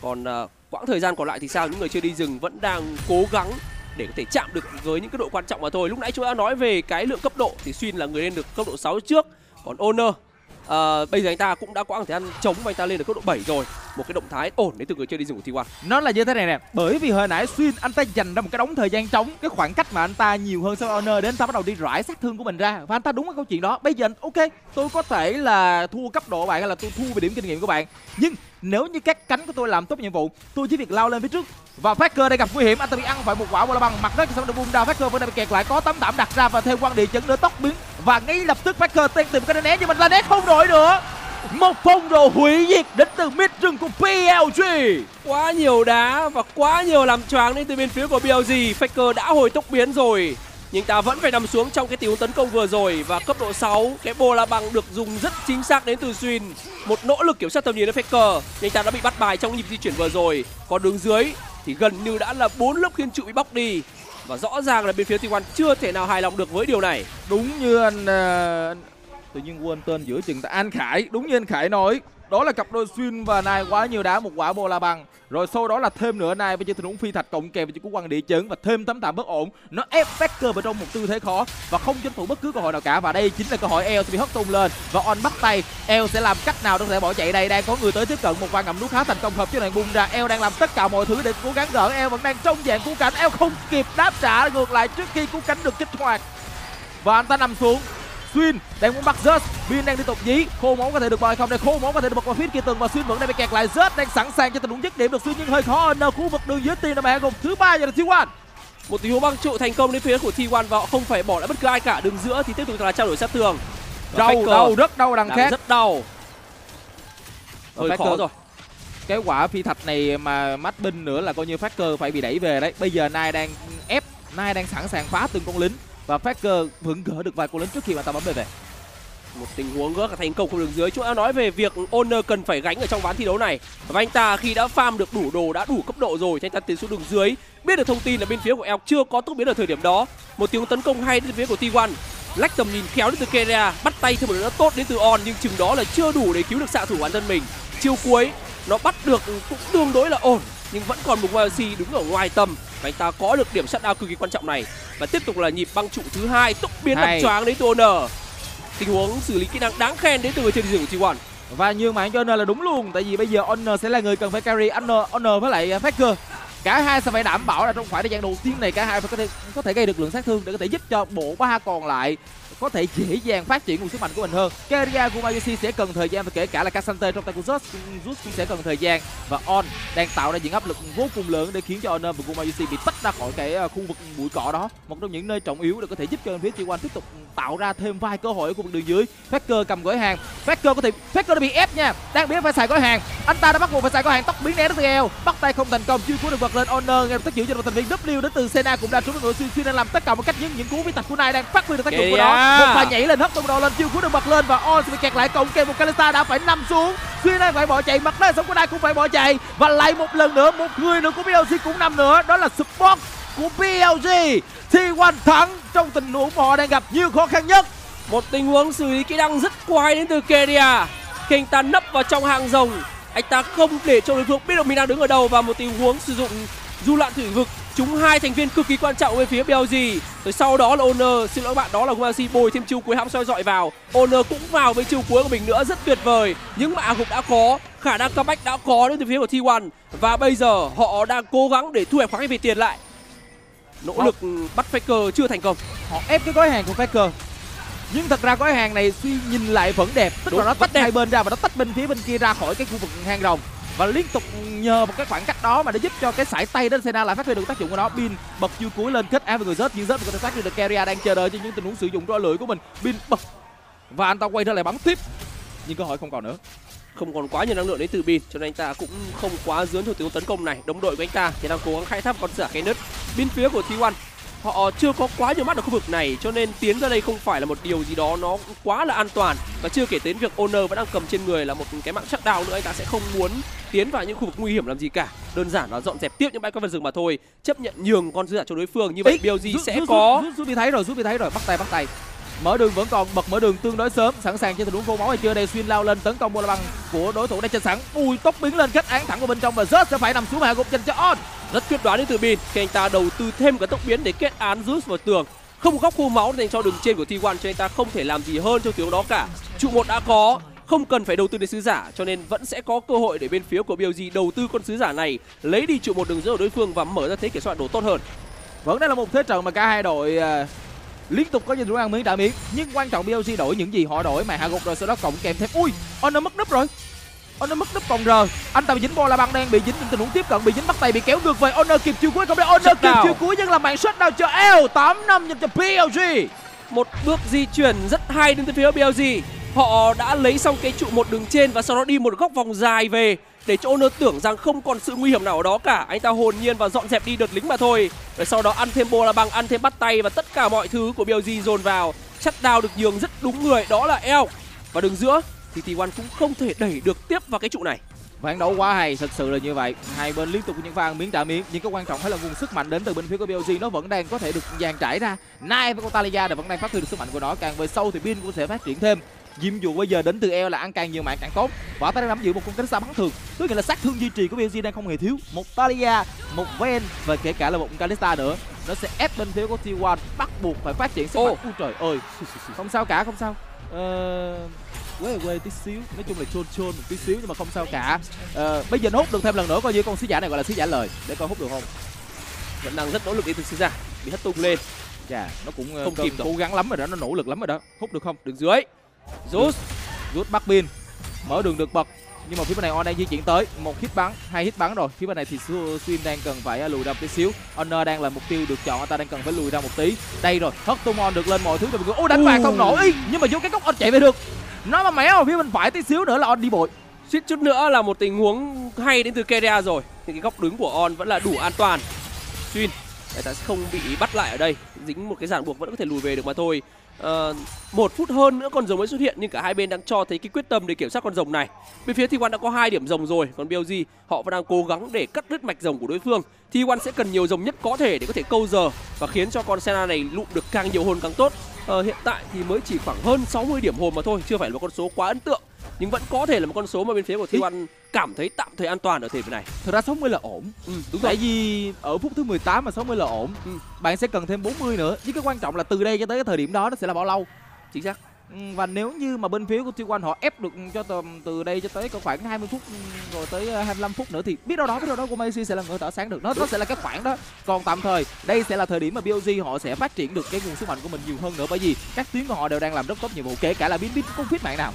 Còn uh, quãng thời gian còn lại thì sao? Những người chưa đi rừng vẫn đang cố gắng để có thể chạm được với những cái độ quan trọng mà thôi. Lúc nãy chúng ta nói về cái lượng cấp độ thì xuyên là người lên được cấp độ 6 trước còn owner à, ờ, bây giờ anh ta cũng đã quãng thời gian chống và anh ta lên được cấp độ 7 rồi. Một cái động thái ổn đến từ người chơi đi rừng của T1 nó là như thế này nè bởi vì hồi nãy xuyên anh ta dành ra một cái đống thời gian trống cái khoảng cách mà anh ta nhiều hơn so với owner đến anh ta bắt đầu đi rải sát thương của mình ra. Và anh ta đúng cái câu chuyện đó. Bây giờ ok tôi có thể là thua cấp độ bạn hay là tôi thua về điểm kinh nghiệm của bạn nhưng nếu như các cánh của tôi làm tốt nhiệm vụ, tôi chỉ việc lao lên phía trước. Và Faker đây gặp nguy hiểm anh ta bị ăn phải một quả bola bằng mặt đất xong được bung ra? Faker vẫn đang bị kẹt lại, có tấm đảm đặt ra và theo quan địa chấn nữa, tóc biến. Và ngay lập tức Faker tên tìm cái né nhưng mình là né không nổi nữa. Một phong độ hủy diệt đến từ mid rừng của PLG quá nhiều đá và quá nhiều làm choáng đến từ bên phía của BLG Faker đã hồi tốc biến rồi nhưng ta vẫn phải nằm xuống trong cái tình huống tấn công vừa rồi. Và cấp độ 6 cái bô la bằng được dùng rất chính xác đến từ Swin một nỗ lực kiểm soát tầm nhìn đến Faker nhưng ta đã bị bắt bài trong nhịp di chuyển vừa rồi. Còn đường dưới thì gần như đã là bốn lớp khiên trụ bị bóc đi. Và rõ ràng là bên phía T1 chưa thể nào hài lòng được với điều này. Đúng như anh, uh, tự nhiên quên tên giữa chừng An Khải đúng như anh Khải nói đó là cặp đôi xuyên và nai quá nhiều đá, một quả bô la bằng rồi sau đó là thêm nữa nai với tình huống phi thạch cộng kèm với chiếc cú quăng địa chấn và thêm tấm tạm bất ổn. Nó ép Faker vào trong một tư thế khó và không tranh thủ bất cứ cơ hội nào cả. Và đây chính là cơ hội El sẽ bị hất tung lên và on bắt tay. El sẽ làm cách nào để có thể bỏ chạy đây? Đang có người tới tiếp cận, một pha ngầm nút khá thành công hợp chứ này bung ra. El đang làm tất cả mọi thứ để cố gắng gỡ. El vẫn đang trong dạng cú cảnh. El không kịp đáp trả, ngược lại trước khi cú cánh được kích hoạt. Và anh ta nằm xuống. Xuyên đang muốn bắt Zeus Bin đang liên tục dí Khô máu có thể được bò hay không? Đây Khô máu có thể được bật vào phía kia tường và Xuyên vẫn đang bị kẹt lại. Zeus đang sẵn sàng cho tình huống dứt điểm được Xuyên nhưng hơi khó. Ở khu vực đường dưới tiền là mẹ gồm thứ ba giờ là T1 một tình huống băng trụ thành công đến phía của T1 và họ không phải bỏ lại bất cứ ai cả. Đường giữa thì tiếp tục là trao đổi sát thương đau đau rất đau đằng khác. rất đau. Hơi khó rồi. Cái quả phi thạch này mà mắt binh nữa là coi như Faker phải bị đẩy về đấy. Bây giờ Nai đang ép Nai đang sẵn sàng phá từng con lính và Faker vẫn gỡ được vài cú lớn trước khi bạn ta bấm về về. Một tình huống gỡ cả thành công của đường dưới. Chúng ta nói về việc owner cần phải gánh ở trong ván thi đấu này. Và anh ta khi đã farm được đủ đồ, đã đủ cấp độ rồi thì anh ta tiến xuống đường dưới. Biết được thông tin là bên phía của elk chưa có tốc biến ở thời điểm đó. Một tiếng tấn công hay đến phía của t1 lách tầm nhìn khéo đến từ Keria bắt tay thêm một nữa tốt đến từ on, nhưng chừng đó là chưa đủ để cứu được xạ thủ bản thân mình. Chiêu cuối, nó bắt được cũng tương đối là ổn, nhưng vẫn còn một YLC đứng ở ngoài tầm và anh ta có được điểm shutdown cực kỳ quan trọng này. Và tiếp tục là nhịp băng trụ thứ hai tốc biến đập choáng đến Toner tình huống xử lý kỹ năng đáng khen đến từ người chơi rừng của T1 và nhường mạng cho Honor là đúng luôn tại vì bây giờ Honor sẽ là người cần phải carry Honor, Honor với lại Faker cả hai sẽ phải đảm bảo là trong khoảng thời gian đầu tiên này cả hai phải có thể có thể gây được lượng sát thương để có thể giúp cho bộ ba còn lại có thể dễ dàng phát triển nguồn sức mạnh của mình hơn. Keria của Mayusi sẽ cần thời gian và kể cả là Cassante trong tay của Zeus, Zeus cũng sẽ cần thời gian và On đang tạo ra những áp lực vô cùng lớn để khiến cho Oner và Gumayusi bị tách ra khỏi cái ờ, khu vực bụi cỏ đó. Một trong những nơi trọng yếu để có thể giúp cho phía T1 tiếp tục tạo ra thêm vài cơ hội ở khu vực đường dưới. Faker cầm gói hàng. Faker có thể Faker đã bị ép nha. Đang biết phải xài gói hàng. Anh ta đã bắt buộc phải xài gói hàng tóc biến né từ eo. Bắt tay không thành công, chưa cứu được vật lên Oner ngay lập tức giữ cho đội thành viên W đến từ Sena cũng đã trúng được xuyên xuyên đang làm tất cả một cách những những cú vi tạch của Nai đang phát huy được tác dụng của đó. Một pha nhảy lên hất tung đầu lên chưa cứu được bật lên và On sẽ bị kẹt lại cộng kèm một Kalista đã phải nằm xuống. Xuyên đang phải bỏ chạy, mặt đây sống của Nai cũng phải bỏ chạy và lại một lần nữa một người nữa của BLG cũng nằm nữa đó là support của BLG. T1 thắng trong tình huống mà họ đang gặp nhiều khó khăn nhất. Một tình huống xử lý kỹ năng rất quái đến từ Keria khi anh ta nấp vào trong hàng rồng. Anh ta không để cho đối phương biết được mình đang đứng ở đâu và một tình huống sử dụng du loạn thủy vực chúng hai thành viên cực kỳ quan trọng bên phía BLG rồi sau đó là Owner xin lỗi bạn, đó là Guangxi bồi thêm chiêu cuối hãm soi dọi vào. Owner cũng vào với chiêu cuối của mình nữa, rất tuyệt vời. Những mạ gục đã có, khả năng comeback đã có đến từ phía của T1 và bây giờ họ đang cố gắng để thu hẹp khoảng cách về tiền lại nỗ lực bắt Faker chưa thành công. Họ ép cái gói hàng của Faker. Nhưng thật ra gói hàng này suy nhìn lại vẫn đẹp. Tức Đúng, là nó tách hai bên ra và nó tách bên phía bên kia ra khỏi cái khu vực hang rồng. Và liên tục nhờ một cái khoảng cách đó mà để giúp cho cái sải tay đến Sena lại phát huy được tác dụng của nó. Pin bật chiêu cuối lên kết áp với người rớt. Nhưng rớt có thể phát huy được Keria đang chờ đợi cho những tình huống sử dụng roi lưỡi của mình. Pin bật. Và anh ta quay trở lại bắn tiếp. Nhưng cơ hội không còn nữa không còn quá nhiều năng lượng đến từ pin cho nên anh ta cũng không quá dướng cho tình tấn công này. Đồng đội của anh ta thì đang cố gắng khai thác con giả cái nứt. Bên phía của T1 họ chưa có quá nhiều mắt ở khu vực này cho nên tiến ra đây không phải là một điều gì đó nó quá là an toàn. Và chưa kể đến việc owner vẫn đang cầm trên người là một cái mạng chắc đào nữa anh ta sẽ không muốn tiến vào những khu vực nguy hiểm làm gì cả. Đơn giản là dọn dẹp tiếp những bãi con vật rừng mà thôi chấp nhận nhường con dư giả cho đối phương. Như vậy BLG sẽ có rút, rút, rút thấy rồi rút thấy rồi. Bắt tay bắt tay mở đường vẫn còn bật mở đường tương đối sớm. Sẵn sàng cho tình huống vô máu hay chưa? Đây xuyên lao lên tấn công bola băng của đối thủ đang trên sẵn. Ui tốc biến lên kết án thẳng vào bên trong và rớt sẽ phải nằm xuống hạ gục dành cho on. Rất quyết đoán đến từ bin khi anh ta đầu tư thêm cái tốc biến để kết án rút vào tường. Không góc khu máu dành cho đường trên của T1 cho anh ta không thể làm gì hơn trong tiếng đó cả. Trụ một đã có không cần phải đầu tư đến sứ giả cho nên vẫn sẽ có cơ hội để bên phía của BLG đầu tư con sứ giả này lấy đi trụ một đường giữa của đối phương và mở ra thế kiểm soát đồ tốt hơn. Vẫn đây là một thế trận mà cả hai đội à, liên tục có những ăn miếng trả miếng nhưng quan trọng BLG đổi những gì họ đổi mà hạ gục rồi sau đó cộng kèm thêm. Ui nó mất núp rồi. Nó mất núp còn rờ anh ta bị dính bola băng đang bị dính tình huống tiếp cận bị dính bắt tay bị kéo ngược về. Honor kịp chiêu cuối không đây Honor kịp chiêu cuối nhưng làm mạng shot down cho L. 8 năm dành cho BLG một bước di chuyển rất hay đến từ phía BLG họ đã lấy xong cái trụ một đường trên và sau đó đi một góc vòng dài về để cho Owner tưởng rằng không còn sự nguy hiểm nào ở đó cả. Anh ta hồn nhiên và dọn dẹp đi đợt lính mà thôi. Rồi sau đó ăn thêm bola băng, ăn thêm bắt tay và tất cả mọi thứ của BLG dồn vào. Chắc đao được nhường rất đúng người, đó là eo. và đường giữa thì T1 cũng không thể đẩy được tiếp vào cái trụ này. Ván đấu quá hay, thật sự là như vậy. Hai bên liên tục những pha miếng trả miếng, nhưng cái quan trọng hay là nguồn sức mạnh đến từ bên phía của BLG nó vẫn đang có thể được dàn trải ra. Nai với con Talia vẫn đang phát huy được sức mạnh của nó. Càng về sâu thì pin cũng sẽ phát triển thêm nhiệm vụ bây giờ đến từ eo là ăn càng nhiều mạng càng tốt. Và ta đang nắm giữ một con cánh xa bắn thường. Tức nghĩa là sát thương duy trì của BLG đang không hề thiếu. Một Talia một Ven và kể cả là một Kalista nữa. Nó sẽ ép bên phía của T1 bắt buộc phải phát triển sức mạnh. Ôi trời ơi. Không sao cả không sao. Ờ quê quê tí xíu. Nói chung là chôn chôn một tí xíu nhưng mà không sao cả. Ờ, bây giờ nó hút được thêm lần nữa coi như con sứ giả này gọi là sứ giả lời. Để coi hút được không? Vẫn đang rất nỗ lực đi từ sứ giả. Bị hất tung lên. chà nó cũng không kịp cố gắng lắm rồi đó nó nỗ lực lắm rồi đó. Hút được không? Đường dưới rút. Rút bắt pin. Mở đường được bật. Nhưng mà phía bên này on đang di chuyển tới. Một hit bắn hai hit bắn rồi. Phía bên này thì xuyên đang cần phải à, lùi ra một tí xíu. Honor đang là mục tiêu được chọn. Anh ta đang cần phải lùi ra một tí. Đây rồi. Hất tung on được lên mọi thứ. Cho người ô đánh vàng không nổi. Nhưng mà vô cái góc on chạy về được. Nó mà méo phía bên phải tí xíu nữa là on đi bội. Suýt chút nữa là một tình huống hay đến từ Keria rồi. Thì cái góc đứng của on vẫn là đủ an toàn. Xuyên người ta sẽ không bị bắt lại ở đây. Dính một cái ràng buộc vẫn có thể lùi về được mà thôi uh, một phút hơn nữa con rồng mới xuất hiện nhưng cả hai bên đang cho thấy cái quyết tâm để kiểm soát con rồng này. Bên phía T1 đã có hai điểm rồng rồi còn BLG họ vẫn đang cố gắng để cắt đứt mạch rồng của đối phương. T1 sẽ cần nhiều rồng nhất có thể để có thể câu giờ và khiến cho con Senna này lụm được càng nhiều hồn càng tốt. Uh, hiện tại thì mới chỉ khoảng hơn 60 điểm hồn mà thôi chưa phải là một con số quá ấn tượng nhưng vẫn có thể là một con số mà bên phía của T1 cảm thấy tạm thời an toàn ở thời điểm này. Thực ra 60 là ổn. Ừ, đúng Tại rồi. vì ở phút thứ 18 mà 60 là ổn. Ừ. Bạn sẽ cần thêm 40 nữa. Chứ cái quan trọng là từ đây cho tới cái thời điểm đó nó sẽ là bao lâu. Chính xác. Ừ, và nếu như mà bên phía của T1 họ ép được cho tầm từ đây cho tới có khoảng 20 phút ừ, rồi tới ờ, 25 phút nữa thì biết đâu đó, biết đâu đó của Messi sẽ là người tỏa sáng được. Nó nó sẽ là cái khoảng đó. Còn tạm thời, đây sẽ là thời điểm mà BOG họ sẽ phát triển được cái nguồn sức mạnh của mình nhiều hơn nữa. Bởi vì các tuyến của họ đều đang làm rất tốt nhiệm vụ, kể cả là biến biến không biết mạng nào.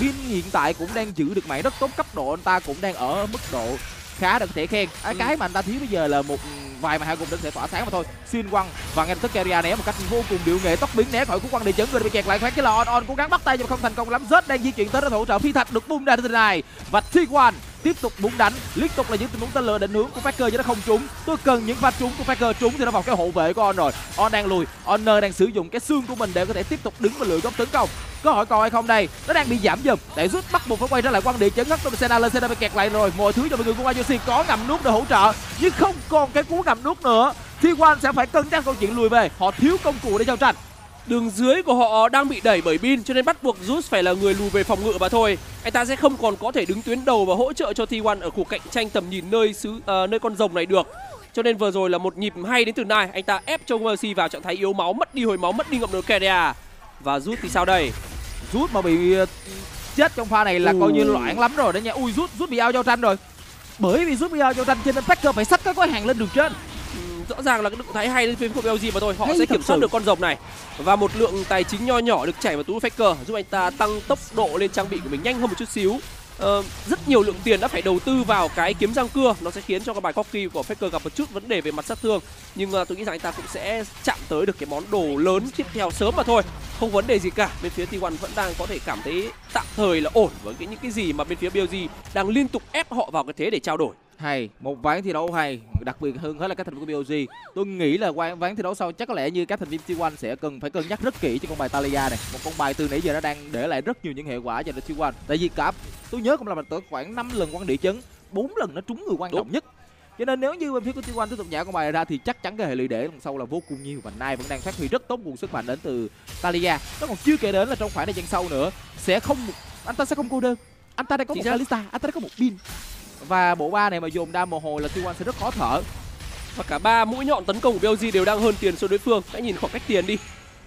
Bin hiện tại cũng đang giữ được mạng rất tốt. Cấp độ anh ta cũng đang ở mức độ khá được thể khen. À, cái mà anh ta thiếu bây giờ là một vài mà hai cùng đến sẽ tỏa sáng mà thôi. Xuyên quăng và ngay lập tức Keria né một cách vô cùng điệu nghệ tóc biến né khỏi cú quăng địa chấn rồi bị kẹt lại khoét cái lò on on cố gắng bắt tay nhưng không thành công lắm. Rớt đang di chuyển tới để hỗ trợ phi thạch được bung ra từ này. Và T1 tiếp tục muốn đánh. Liên tục là những tình huống tên lửa định hướng của Faker chứ nó không trúng. Tôi cần những pha trúng của Faker trúng thì nó vào cái hộ vệ của On rồi On đang lùi. Honor đang sử dụng cái xương của mình để có thể tiếp tục đứng và lựa góc tấn công. Có hỏi còn hay không đây? Nó đang bị giảm dần. Để rút bắt buộc phải quay trở lại quan địa chấn hất Sena lên Sena bị kẹt lại rồi. Mọi thứ cho mọi người của Yoshi có ngầm nút để hỗ trợ. Nhưng không còn cái cú ngầm nút nữa. T1 sẽ phải cân nhắc câu chuyện lùi về. Họ thiếu công cụ để giao tranh đường dưới của họ đang bị đẩy bởi Bin cho nên bắt buộc Zeus phải là người lùi về phòng ngự mà thôi. Anh ta sẽ không còn có thể đứng tuyến đầu và hỗ trợ cho T1 ở khu cạnh tranh tầm nhìn nơi xứ uh, nơi con rồng này được. Cho nên vừa rồi là một nhịp hay đến từ Nai, anh ta ép cho Mercy vào trạng thái yếu máu, mất đi hồi máu, mất đi ngậm được Keria. Và rút thì sao đây? Rút mà bị ờ, chết trong pha này là ừ. coi như loạn lắm rồi đấy nha. Ui rút rút bị ao giao tranh rồi. Bởi vì rút bị ao giao tranh cho nên Packer phải xách các gói hàng lên đường trên rõ ràng là cái động thái hay lên phía của BLG mà thôi họ hay sẽ kiểm soát sự. được con rồng này. Và một lượng tài chính nho nhỏ được chảy vào túi faker giúp anh ta tăng tốc độ lên trang bị của mình nhanh hơn một chút xíu. Uh, rất nhiều lượng tiền đã phải đầu tư vào cái kiếm răng cưa. Nó sẽ khiến cho cái bài cocky của faker gặp một chút vấn đề về mặt sát thương. Nhưng uh, tôi nghĩ rằng anh ta cũng sẽ chạm tới được cái món đồ lớn tiếp theo sớm mà thôi. Không vấn đề gì cả. Bên phía T1 vẫn đang có thể cảm thấy tạm thời là ổn với cái những cái gì mà bên phía BLG đang liên tục ép họ vào cái thế để trao đổi. Hay một ván thi đấu hay đặc biệt hơn hết là các thành viên của BOG tôi nghĩ là qua ván thi đấu sau chắc có lẽ như các thành viên T1 sẽ cần phải cân nhắc rất kỹ cho con bài Talia này. Một con bài từ nãy giờ nó đang để lại rất nhiều những hệ quả cho T1 tại vì cả tôi nhớ cũng là tới khoảng 5 lần quăng địa chấn bốn lần nó trúng người quan trọng nhất. Cho nên nếu như bên phía của T1 tiếp tục nhả con bài này ra thì chắc chắn cái hệ lụy để đằng sau là vô cùng nhiều và nay vẫn đang phát huy rất tốt nguồn sức mạnh đến từ Talia nó còn chưa kể đến là trong khoảng thời gian sau nữa sẽ không anh ta sẽ không cô đơn. Anh ta đang có Chỉ một Kalista anh ta đang có một pin và bộ ba này mà dùng đam mồ hôi là T1 sẽ rất khó thở. Và cả ba mũi nhọn tấn công của BLG đều đang hơn tiền so đối phương. Hãy nhìn khoảng cách tiền đi.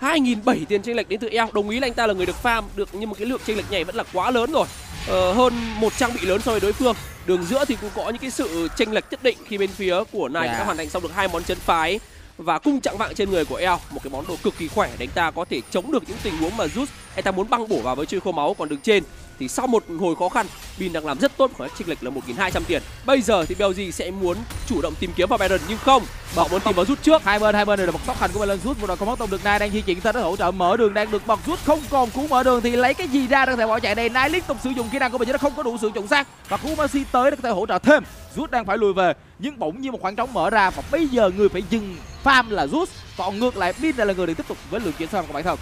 2.007 tiền chênh lệch đến từ eo. Đồng ý là anh ta là người được farm được nhưng mà cái lượng chênh lệch này vẫn là quá lớn rồi. Ờ, hơn một trang bị lớn so với đối phương. Đường giữa thì cũng có những cái sự chênh lệch nhất định khi bên phía của này yeah. đã hoàn thành xong được hai món chân phái và cung chặng vạng trên người của eo. Một cái món đồ cực kỳ khỏe để anh ta có thể chống được những tình huống mà rút anh ta muốn băng bổ vào với chơi khô máu còn đường trên thì sau một hồi khó khăn Bin đang làm rất tốt khoảng chênh lệch là 1.200 tiền. Bây giờ thì BLG sẽ muốn chủ động tìm kiếm vào Baron nhưng không họ muốn tìm vào rút trước. Hai bên hai bên đều là một tóc hành của Baron rút một đội không mất tông được Nai đang di chuyển tới hỗ trợ mở đường đang được bật rút không còn cú mở đường thì lấy cái gì ra có thể bỏ chạy đây. Nai liên tục sử dụng kỹ năng của mình chứ nó không có đủ sự chuẩn xác. Và cú Mercy tới để có thể hỗ trợ thêm. Rút đang phải lùi về nhưng bỗng như một khoảng trống mở ra. Và bây giờ người phải dừng farm là rút còn ngược lại Bin là người được tiếp tục với lượng chuyển farm của bản thân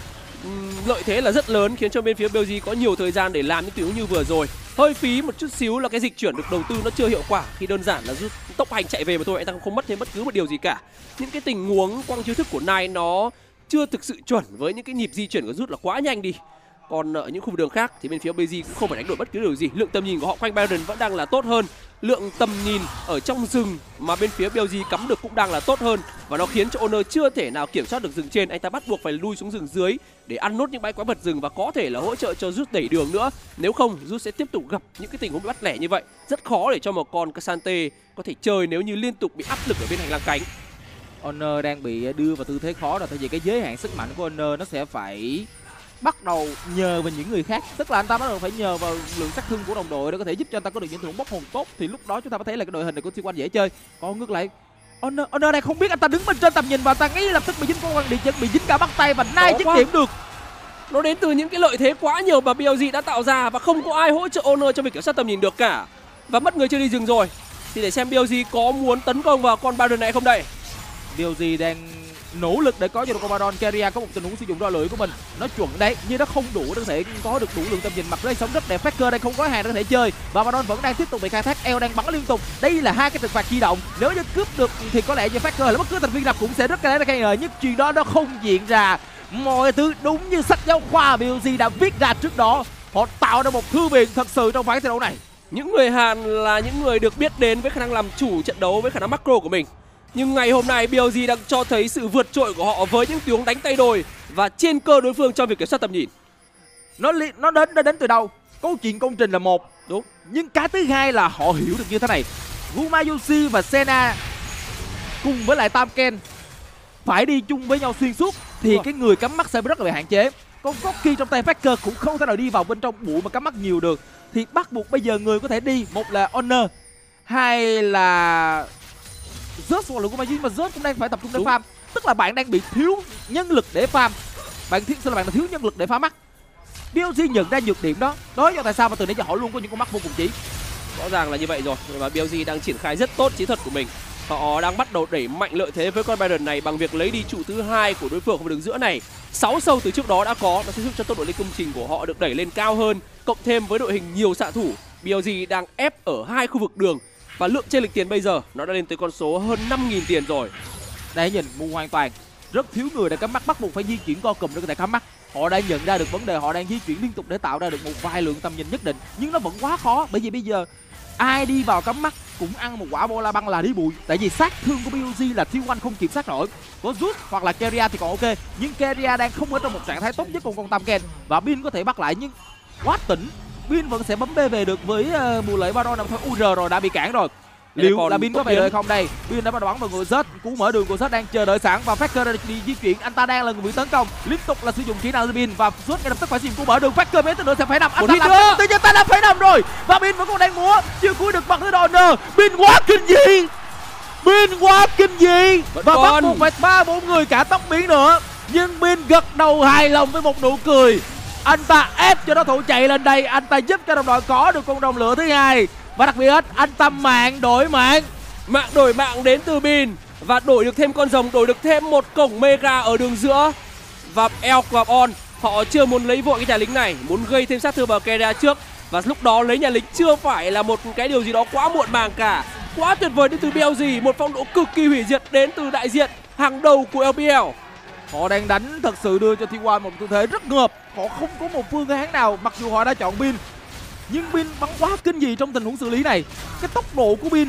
lợi thế là rất lớn, khiến cho bên phía BLG có nhiều thời gian để làm những tình huống như vừa rồi. Hơi phí một chút xíu là cái dịch chuyển được đầu tư nó chưa hiệu quả, khi đơn giản là rút tốc hành chạy về mà thôi, anh ta không mất thêm bất cứ một điều gì cả. Những cái tình huống quăng chiêu thức của nai nó chưa thực sự chuẩn với những cái nhịp di chuyển của rút là quá nhanh đi còn ờ, ở những khu vực đường khác thì bên phía BG cũng không phải đánh đổi bất cứ điều gì. Lượng tầm nhìn của họ quanh Baron vẫn đang là tốt hơn. Lượng tầm nhìn ở trong rừng mà bên phía BG cắm được cũng đang là tốt hơn. Và nó khiến cho Owner chưa thể nào kiểm soát được rừng trên. Anh ta bắt buộc phải lui xuống rừng dưới để ăn nốt những bãi quái vật rừng và có thể là hỗ trợ cho rút đẩy đường nữa. Nếu không rút sẽ tiếp tục gặp những cái tình huống bị bắt lẻ như vậy. Rất khó để cho một con Casante có thể chơi nếu như liên tục bị áp lực ở bên hành lang cánh. Honor đang bị ờ, đưa vào tư thế khó rồi, tại vì cái giới hạn sức mạnh của Honor nó sẽ phải bắt đầu nhờ vào những người khác. Tức là anh ta bắt đầu phải nhờ vào lượng sát thương của đồng đội để có thể giúp cho anh ta có được những huống bốc hồn tốt. Thì lúc đó chúng ta có thấy là cái đội hình này của T1 dễ chơi. Còn ngược lại Honor, Honor này không biết anh ta đứng bên trên tầm nhìn và anh ta ngay lập tức bị dính con quan điện chân bị dính cả bắt tay và nay dứt điểm được. Nó đến từ những cái lợi thế quá nhiều mà BLG đã tạo ra và không có ai hỗ trợ Honor cho việc kiểm soát tầm nhìn được cả. Và mất người chưa đi rừng rồi. Thì để xem BLG có muốn tấn công vào con Baron này không đây. BLG đang nỗ lực để có cho được Comadon Keria có một tình huống sử dụng đo lưỡi của mình. Nó chuẩn đấy, nhưng nó không đủ để có thể có được đủ lượng tầm nhìn. Mặt đây sống rất đẹp Faker đây không có hàng để có thể chơi. Và Baron vẫn đang tiếp tục bị khai thác, eo đang bắn liên tục. Đây là hai cái trừng phạt di động. Nếu như cướp được thì có lẽ như Faker là bất cứ thành viên nào cũng sẽ rất là khen ngợi. Nhưng chuyện đó nó không diễn ra. Mọi thứ đúng như sách giáo khoa BLG đã viết ra trước đó. Họ tạo ra một thư viện thật sự trong ván thi đấu này. Những người Hàn là những người được biết đến với khả năng làm chủ trận đấu với khả năng macro của mình nhưng ngày hôm nay BLG đang cho thấy sự vượt trội của họ với những tiếng đánh tay đôi và trên cơ đối phương trong việc kiểm soát tầm nhìn. nó li- nó đến nó đến từ đâu? Câu chuyện công trình là một. Đúng. nhưng cái thứ hai là họ hiểu được như thế này. Gumayushi và Sena cùng với lại Tam Ken phải đi chung với nhau xuyên suốt thì cái người cắm mắt sẽ rất là bị hạn chế. Con Corki trong tay Faker cũng không thể nào đi vào bên trong bụi mà cắm mắt nhiều được. Thì bắt buộc bây giờ người có thể đi một là Honor hai là Zeus hoặc là Gumayushi mà Zeus cũng đang phải tập trung để farm. Tức là bạn đang bị thiếu nhân lực để farm. Bạn thiếu là bạn là thiếu nhân lực để phá mắt. BLG nhận ra nhược điểm đó đó là do tại sao mà từ nãy giờ họ luôn có những con mắt vô cùng chỉ rõ ràng là như vậy rồi và BLG đang triển khai rất tốt chiến thuật của mình. Họ đang bắt đầu đẩy mạnh lợi thế với con Byron này bằng việc lấy đi trụ thứ hai của đối phương ở đường giữa này. Sáu sâu từ trước đó đã có nó sẽ giúp cho tốc độ lên công trình của họ được đẩy lên cao hơn cộng thêm với đội hình nhiều xạ thủ. BLG đang ép ở hai khu vực đường và lượng trên lịch tiền bây giờ nó đã lên tới con số hơn 5.000 tiền rồi. Đây, nhìn mù hoàn toàn. Rất thiếu người để cắm mắt, bắt buộc phải di chuyển co cùm để có thể cắm mắt. Họ đã nhận ra được vấn đề, họ đang di chuyển liên tục để tạo ra được một vài lượng tầm nhìn nhất định. Nhưng nó vẫn quá khó, bởi vì bây giờ ai đi vào cắm mắt cũng ăn một quả bola băng là đi bụi. Tại vì sát thương của BOG là thiếu anh không kiểm soát nổi. Có rút hoặc là Keria thì còn ok, nhưng Keria đang không ở trong một trạng thái tốt nhất của con Tam Ken. Và Bin có thể bắt lại, nhưng quá tỉnh. Bin vẫn sẽ bấm B về được với uh, mùa lễ Baron nằm thôi. UR rồi đã bị cản rồi. Đây liệu là Bin có về đời không? Đây Bin đã bắt đầu bắn vào người Zed cú mở đường của Zed đang chờ đợi sẵn và Faker đang đi di chuyển. Anh ta đang là người bị tấn công. Liên tục là sử dụng kỹ năng từ Bin và Zed ngay lập tức phải dùng cú mở đường. Faker mấy từ nữa sẽ phải nằm. Anh ta làm tự nhiên ta đã phải nằm rồi. Và Bin vẫn còn đang múa. Chưa cuối được bật tới Donner Bin quá kinh dị. Bin quá kinh dị. Và bắt buộc phải ba bốn người cả tóc biến nữa. Nhưng Bin gật đầu hài lòng với một nụ cười anh ta ép cho đối thủ chạy lên đây anh ta giúp cho đồng đội có được con rồng lửa thứ hai và đặc biệt anh ta mạng đổi mạng Mạng đổi mạng đến từ Bin và đổi được thêm con rồng, đổi được thêm một cổng mega ở đường giữa. Và Elk và On họ chưa muốn lấy vội cái nhà lính này, muốn gây thêm sát thương vào Keria trước và lúc đó lấy nhà lính chưa phải là một cái điều gì đó quá muộn màng cả. Quá tuyệt vời đến từ BLG, một phong độ cực kỳ hủy diệt đến từ đại diện hàng đầu của LPL. họ đang đánh thật sự đưa cho T1 một tư thế rất ngợp họ không có một phương án nào mặc dù họ đã chọn Bin. Nhưng Bin bắn quá kinh dị trong tình huống xử lý này. Cái tốc độ của Bin.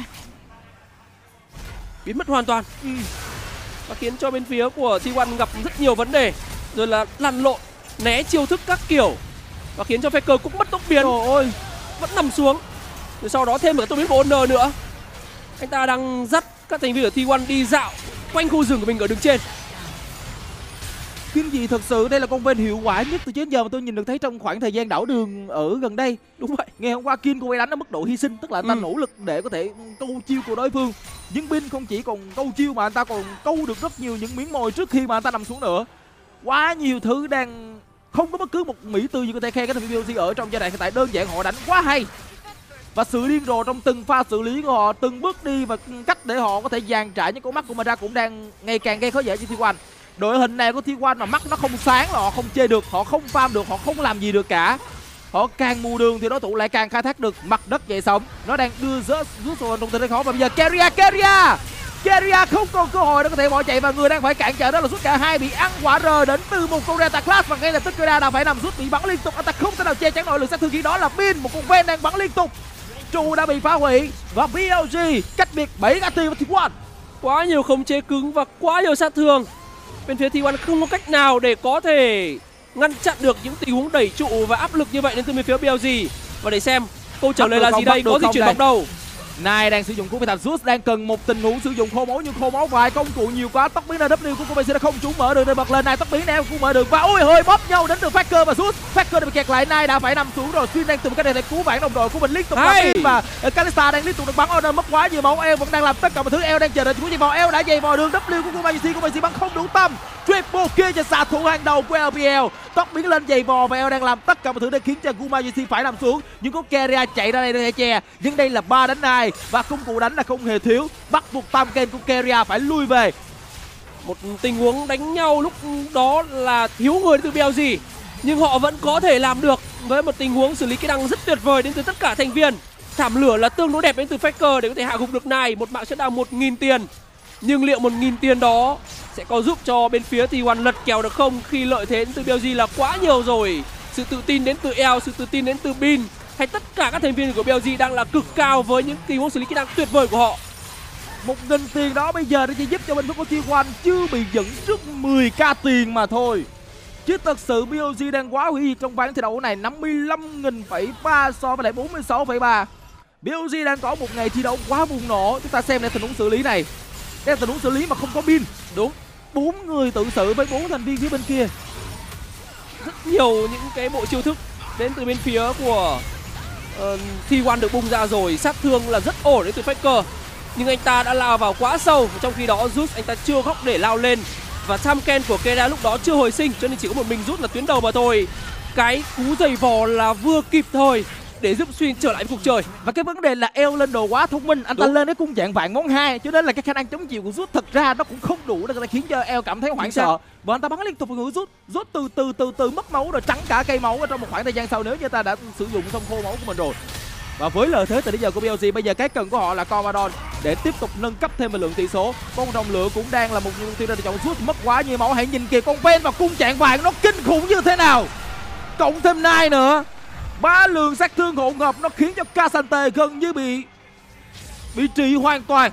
Biến mất hoàn toàn. Ừ, và khiến cho bên phía của T1 gặp rất nhiều vấn đề. Rồi là lăn lộn, né chiêu thức các kiểu. Và khiến cho Faker cũng mất tốc biến. trời ơi. Vẫn nằm xuống. Rồi sau đó thêm một cái tôi biến của Honor nữa. Anh ta đang dắt các thành viên của T1 đi dạo quanh khu rừng của mình ở đường trên kinh dị thật sự đây là con bên hiệu quả nhất từ trước giờ mà tôi nhìn được thấy trong khoảng thời gian đảo đường ở gần đây. Đúng vậy. Ngày hôm qua Kin cô ấy đánh ở mức độ hy sinh tức là anh ta Ừ. nỗ lực để có thể câu chiêu của đối phương. Nhưng Bin không chỉ còn câu chiêu mà anh ta còn câu được rất nhiều những miếng mồi trước khi mà anh ta nằm xuống nữa. Quá nhiều thứ đang không có bất cứ một mỹ tư gì có thể khen cái thằng BLC ở trong giai đoạn hiện tại. Đơn giản họ đánh quá hay. Và sự điên rồ trong từng pha xử lý của họ từng bước đi và cách để họ có thể dàn trải những con mắt của mình ra cũng đang ngày càng gây khó dễ cho T1 đội hình này của T1 mà mắt nó không sáng là họ không chơi được, họ không farm được, họ không làm gì được cả. Họ càng mù đường thì đối thủ lại càng khai thác được mặt đất dậy sóng. Nó đang đưa rớt, rút vào trong tình thế khó và bây giờ Keria Keria! Keria không còn cơ hội để có thể bỏ chạy và người đang phải cản trở đó là suốt cả hai bị ăn quả rờ đến từ một con Delta Class và ngay lập tức Keria đã phải nằm rút bị bắn liên tục. Anh ta không thể nào che chắn nổi lực sát thương khi đó là Bin một con ven đang bắn liên tục. Trụ đã bị phá hủy và BLG cách biệt 7 gã tiền và T1 quá nhiều khống chế cứng và quá nhiều sát thương bên phía T1 không có cách nào để có thể ngăn chặn được những tình huống đẩy trụ và áp lực như vậy đến từ bên phía BLG và để xem câu trả lời là gì đây có không chuyển bóng đầu Nai đang sử dụng cú bị thạch Zeus đang cần một tình huống sử dụng khô máu nhưng khô máu vài công cụ nhiều quá tóc biến W của Kobe đã không trúng mở đường để bật lên. Này tóc biến neo cú mở đường và ôi hơi bóp nhau đến từ Faker và Zeus. Faker đã bị kẹt lại. Nai đã phải nằm xuống rồi. Xuyên đang tìm cách để cứu vãn đồng đội của mình liên tục in và Kalista đang liên tục được bắn. Honor mất quá nhiều máu. El vẫn đang làm tất cả mọi thứ. El đang chờ đợi cú dây vào El đã dày vào đường W của Kobayashi Kobayashi bắn không đủ tâm triple kill cho xạ thủ hàng đầu của LPL tóc biến lên dày vò và El đang làm tất cả mọi thứ để khiến cho Gumayusi phải nằm xuống. Nhưng có Keria chạy ra đây để che. Nhưng đây là ba đánh hai và công cụ đánh là không hề thiếu. Bắt buộc tam ken của Keria phải lui về. Một tình huống đánh nhau lúc đó là thiếu người từ BLG nhưng họ vẫn có thể làm được với một tình huống xử lý kỹ năng rất tuyệt vời đến từ tất cả thành viên. Thảm lửa là tương đối đẹp đến từ Faker để có thể hạ gục được này. Một mạng shutdown một nghìn tiền. Nhưng liệu một nghìn tiền đó sẽ có giúp cho bên phía thì hoàn lật kèo được không? Khi lợi thế đến từ BLG là quá nhiều rồi. Sự tự tin đến từ Eo sự tự tin đến từ Bin hay tất cả các thành viên của BLG đang là cực cao với những tình huống xử lý kỹ năng tuyệt vời của họ. Một nghìn tiền đó bây giờ nó chỉ giúp cho bên phía của T1 chưa bị dẫn trước 10k tiền mà thôi. Chứ thật sự BOG đang quá hủy diệt trong ván thi đấu này 55.000,3 so với lại 46,3 BOG đang có một ngày thi đấu quá bùng nổ. Chúng ta xem lại tình huống xử lý này. Đây là tình huống xử lý mà không có pin. Đúng. Bốn người tự xử với bốn thành viên phía bên kia. Rất nhiều những cái bộ chiêu thức đến từ bên phía của uh, T1 được bung ra rồi sát thương là rất ổn đến từ Faker nhưng anh ta đã lao vào quá sâu trong khi đó rút anh ta chưa góc để lao lên. Và Samken của Kera lúc đó chưa hồi sinh cho nên chỉ có một mình rút là tuyến đầu mà thôi. Cái cú giày vò là vừa kịp thời để giúp Xuyên trở lại với cuộc chơi. Và cái vấn đề là eo lên đồ quá thông minh. Anh ta Đúng. lên cái cung dạng vàng món hai cho nên là cái khả năng chống chịu của rút thật ra nó cũng không đủ để khiến cho eo cảm thấy hoảng sợ. Và anh ta bắn liên tục vào người rút. Rút từ từ từ từ mất máu rồi trắng cả cây máu ở trong một khoảng thời gian sau nếu như ta đã sử dụng xong khô máu của mình rồi. Và với lợi thế từ bây giờ của BLG bây giờ cái cần của họ là Commodore để tiếp tục nâng cấp thêm về lượng tỷ số. Con rồng lửa cũng đang là một mục tiêu để chọn rút mất quá nhiều máu. Hãy nhìn kìa con ven và cung trạng vàng nó kinh khủng như thế nào. Cộng thêm nai nữa ba lượng sát thương hỗn hợp nó khiến cho Casante gần như bị bị trị hoàn toàn.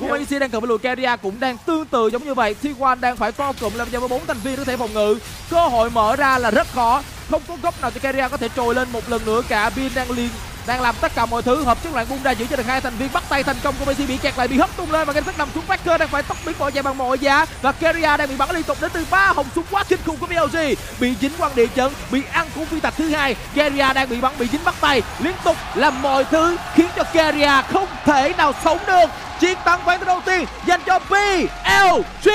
UAC đang cần với lùi Keria cũng đang tương tự giống như vậy. T1 đang phải co cụm làm cho với bốn thành viên có thể phòng ngự. Cơ hội mở ra là rất khó. Không có góc nào cho Keria có thể trồi lên một lần nữa. Cả Bin đang liên đang làm tất cả mọi thứ, hợp chất loạn bung ra giữ cho được hai thành viên bắt tay thành công của Messi bị kẹt lại, bị hất tung lên và ngay tức nằm xuống Parker đang phải tốc biến bỏ chạy bằng mọi giá. Và Keria đang bị bắn liên tục đến từ ba hồng súng quá kinh khủng của BLG bị dính quan địa chấn, bị ăn cú phi tạch thứ hai. Keria đang bị bắn, bị dính bắt tay. Liên tục làm mọi thứ khiến cho Keria không thể nào sống được. Chiến thắng ván đầu tiên dành cho BLG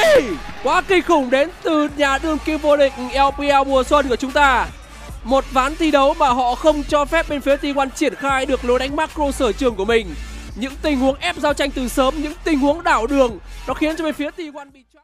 quá kinh khủng đến từ nhà đương kim vô địch LPL mùa xuân của chúng ta một ván thi đấu mà họ không cho phép bên phía T1 triển khai được lối đánh macro sở trường của mình. Những tình huống ép giao tranh từ sớm, những tình huống đảo đường, nó khiến cho bên phía T1 bị choáng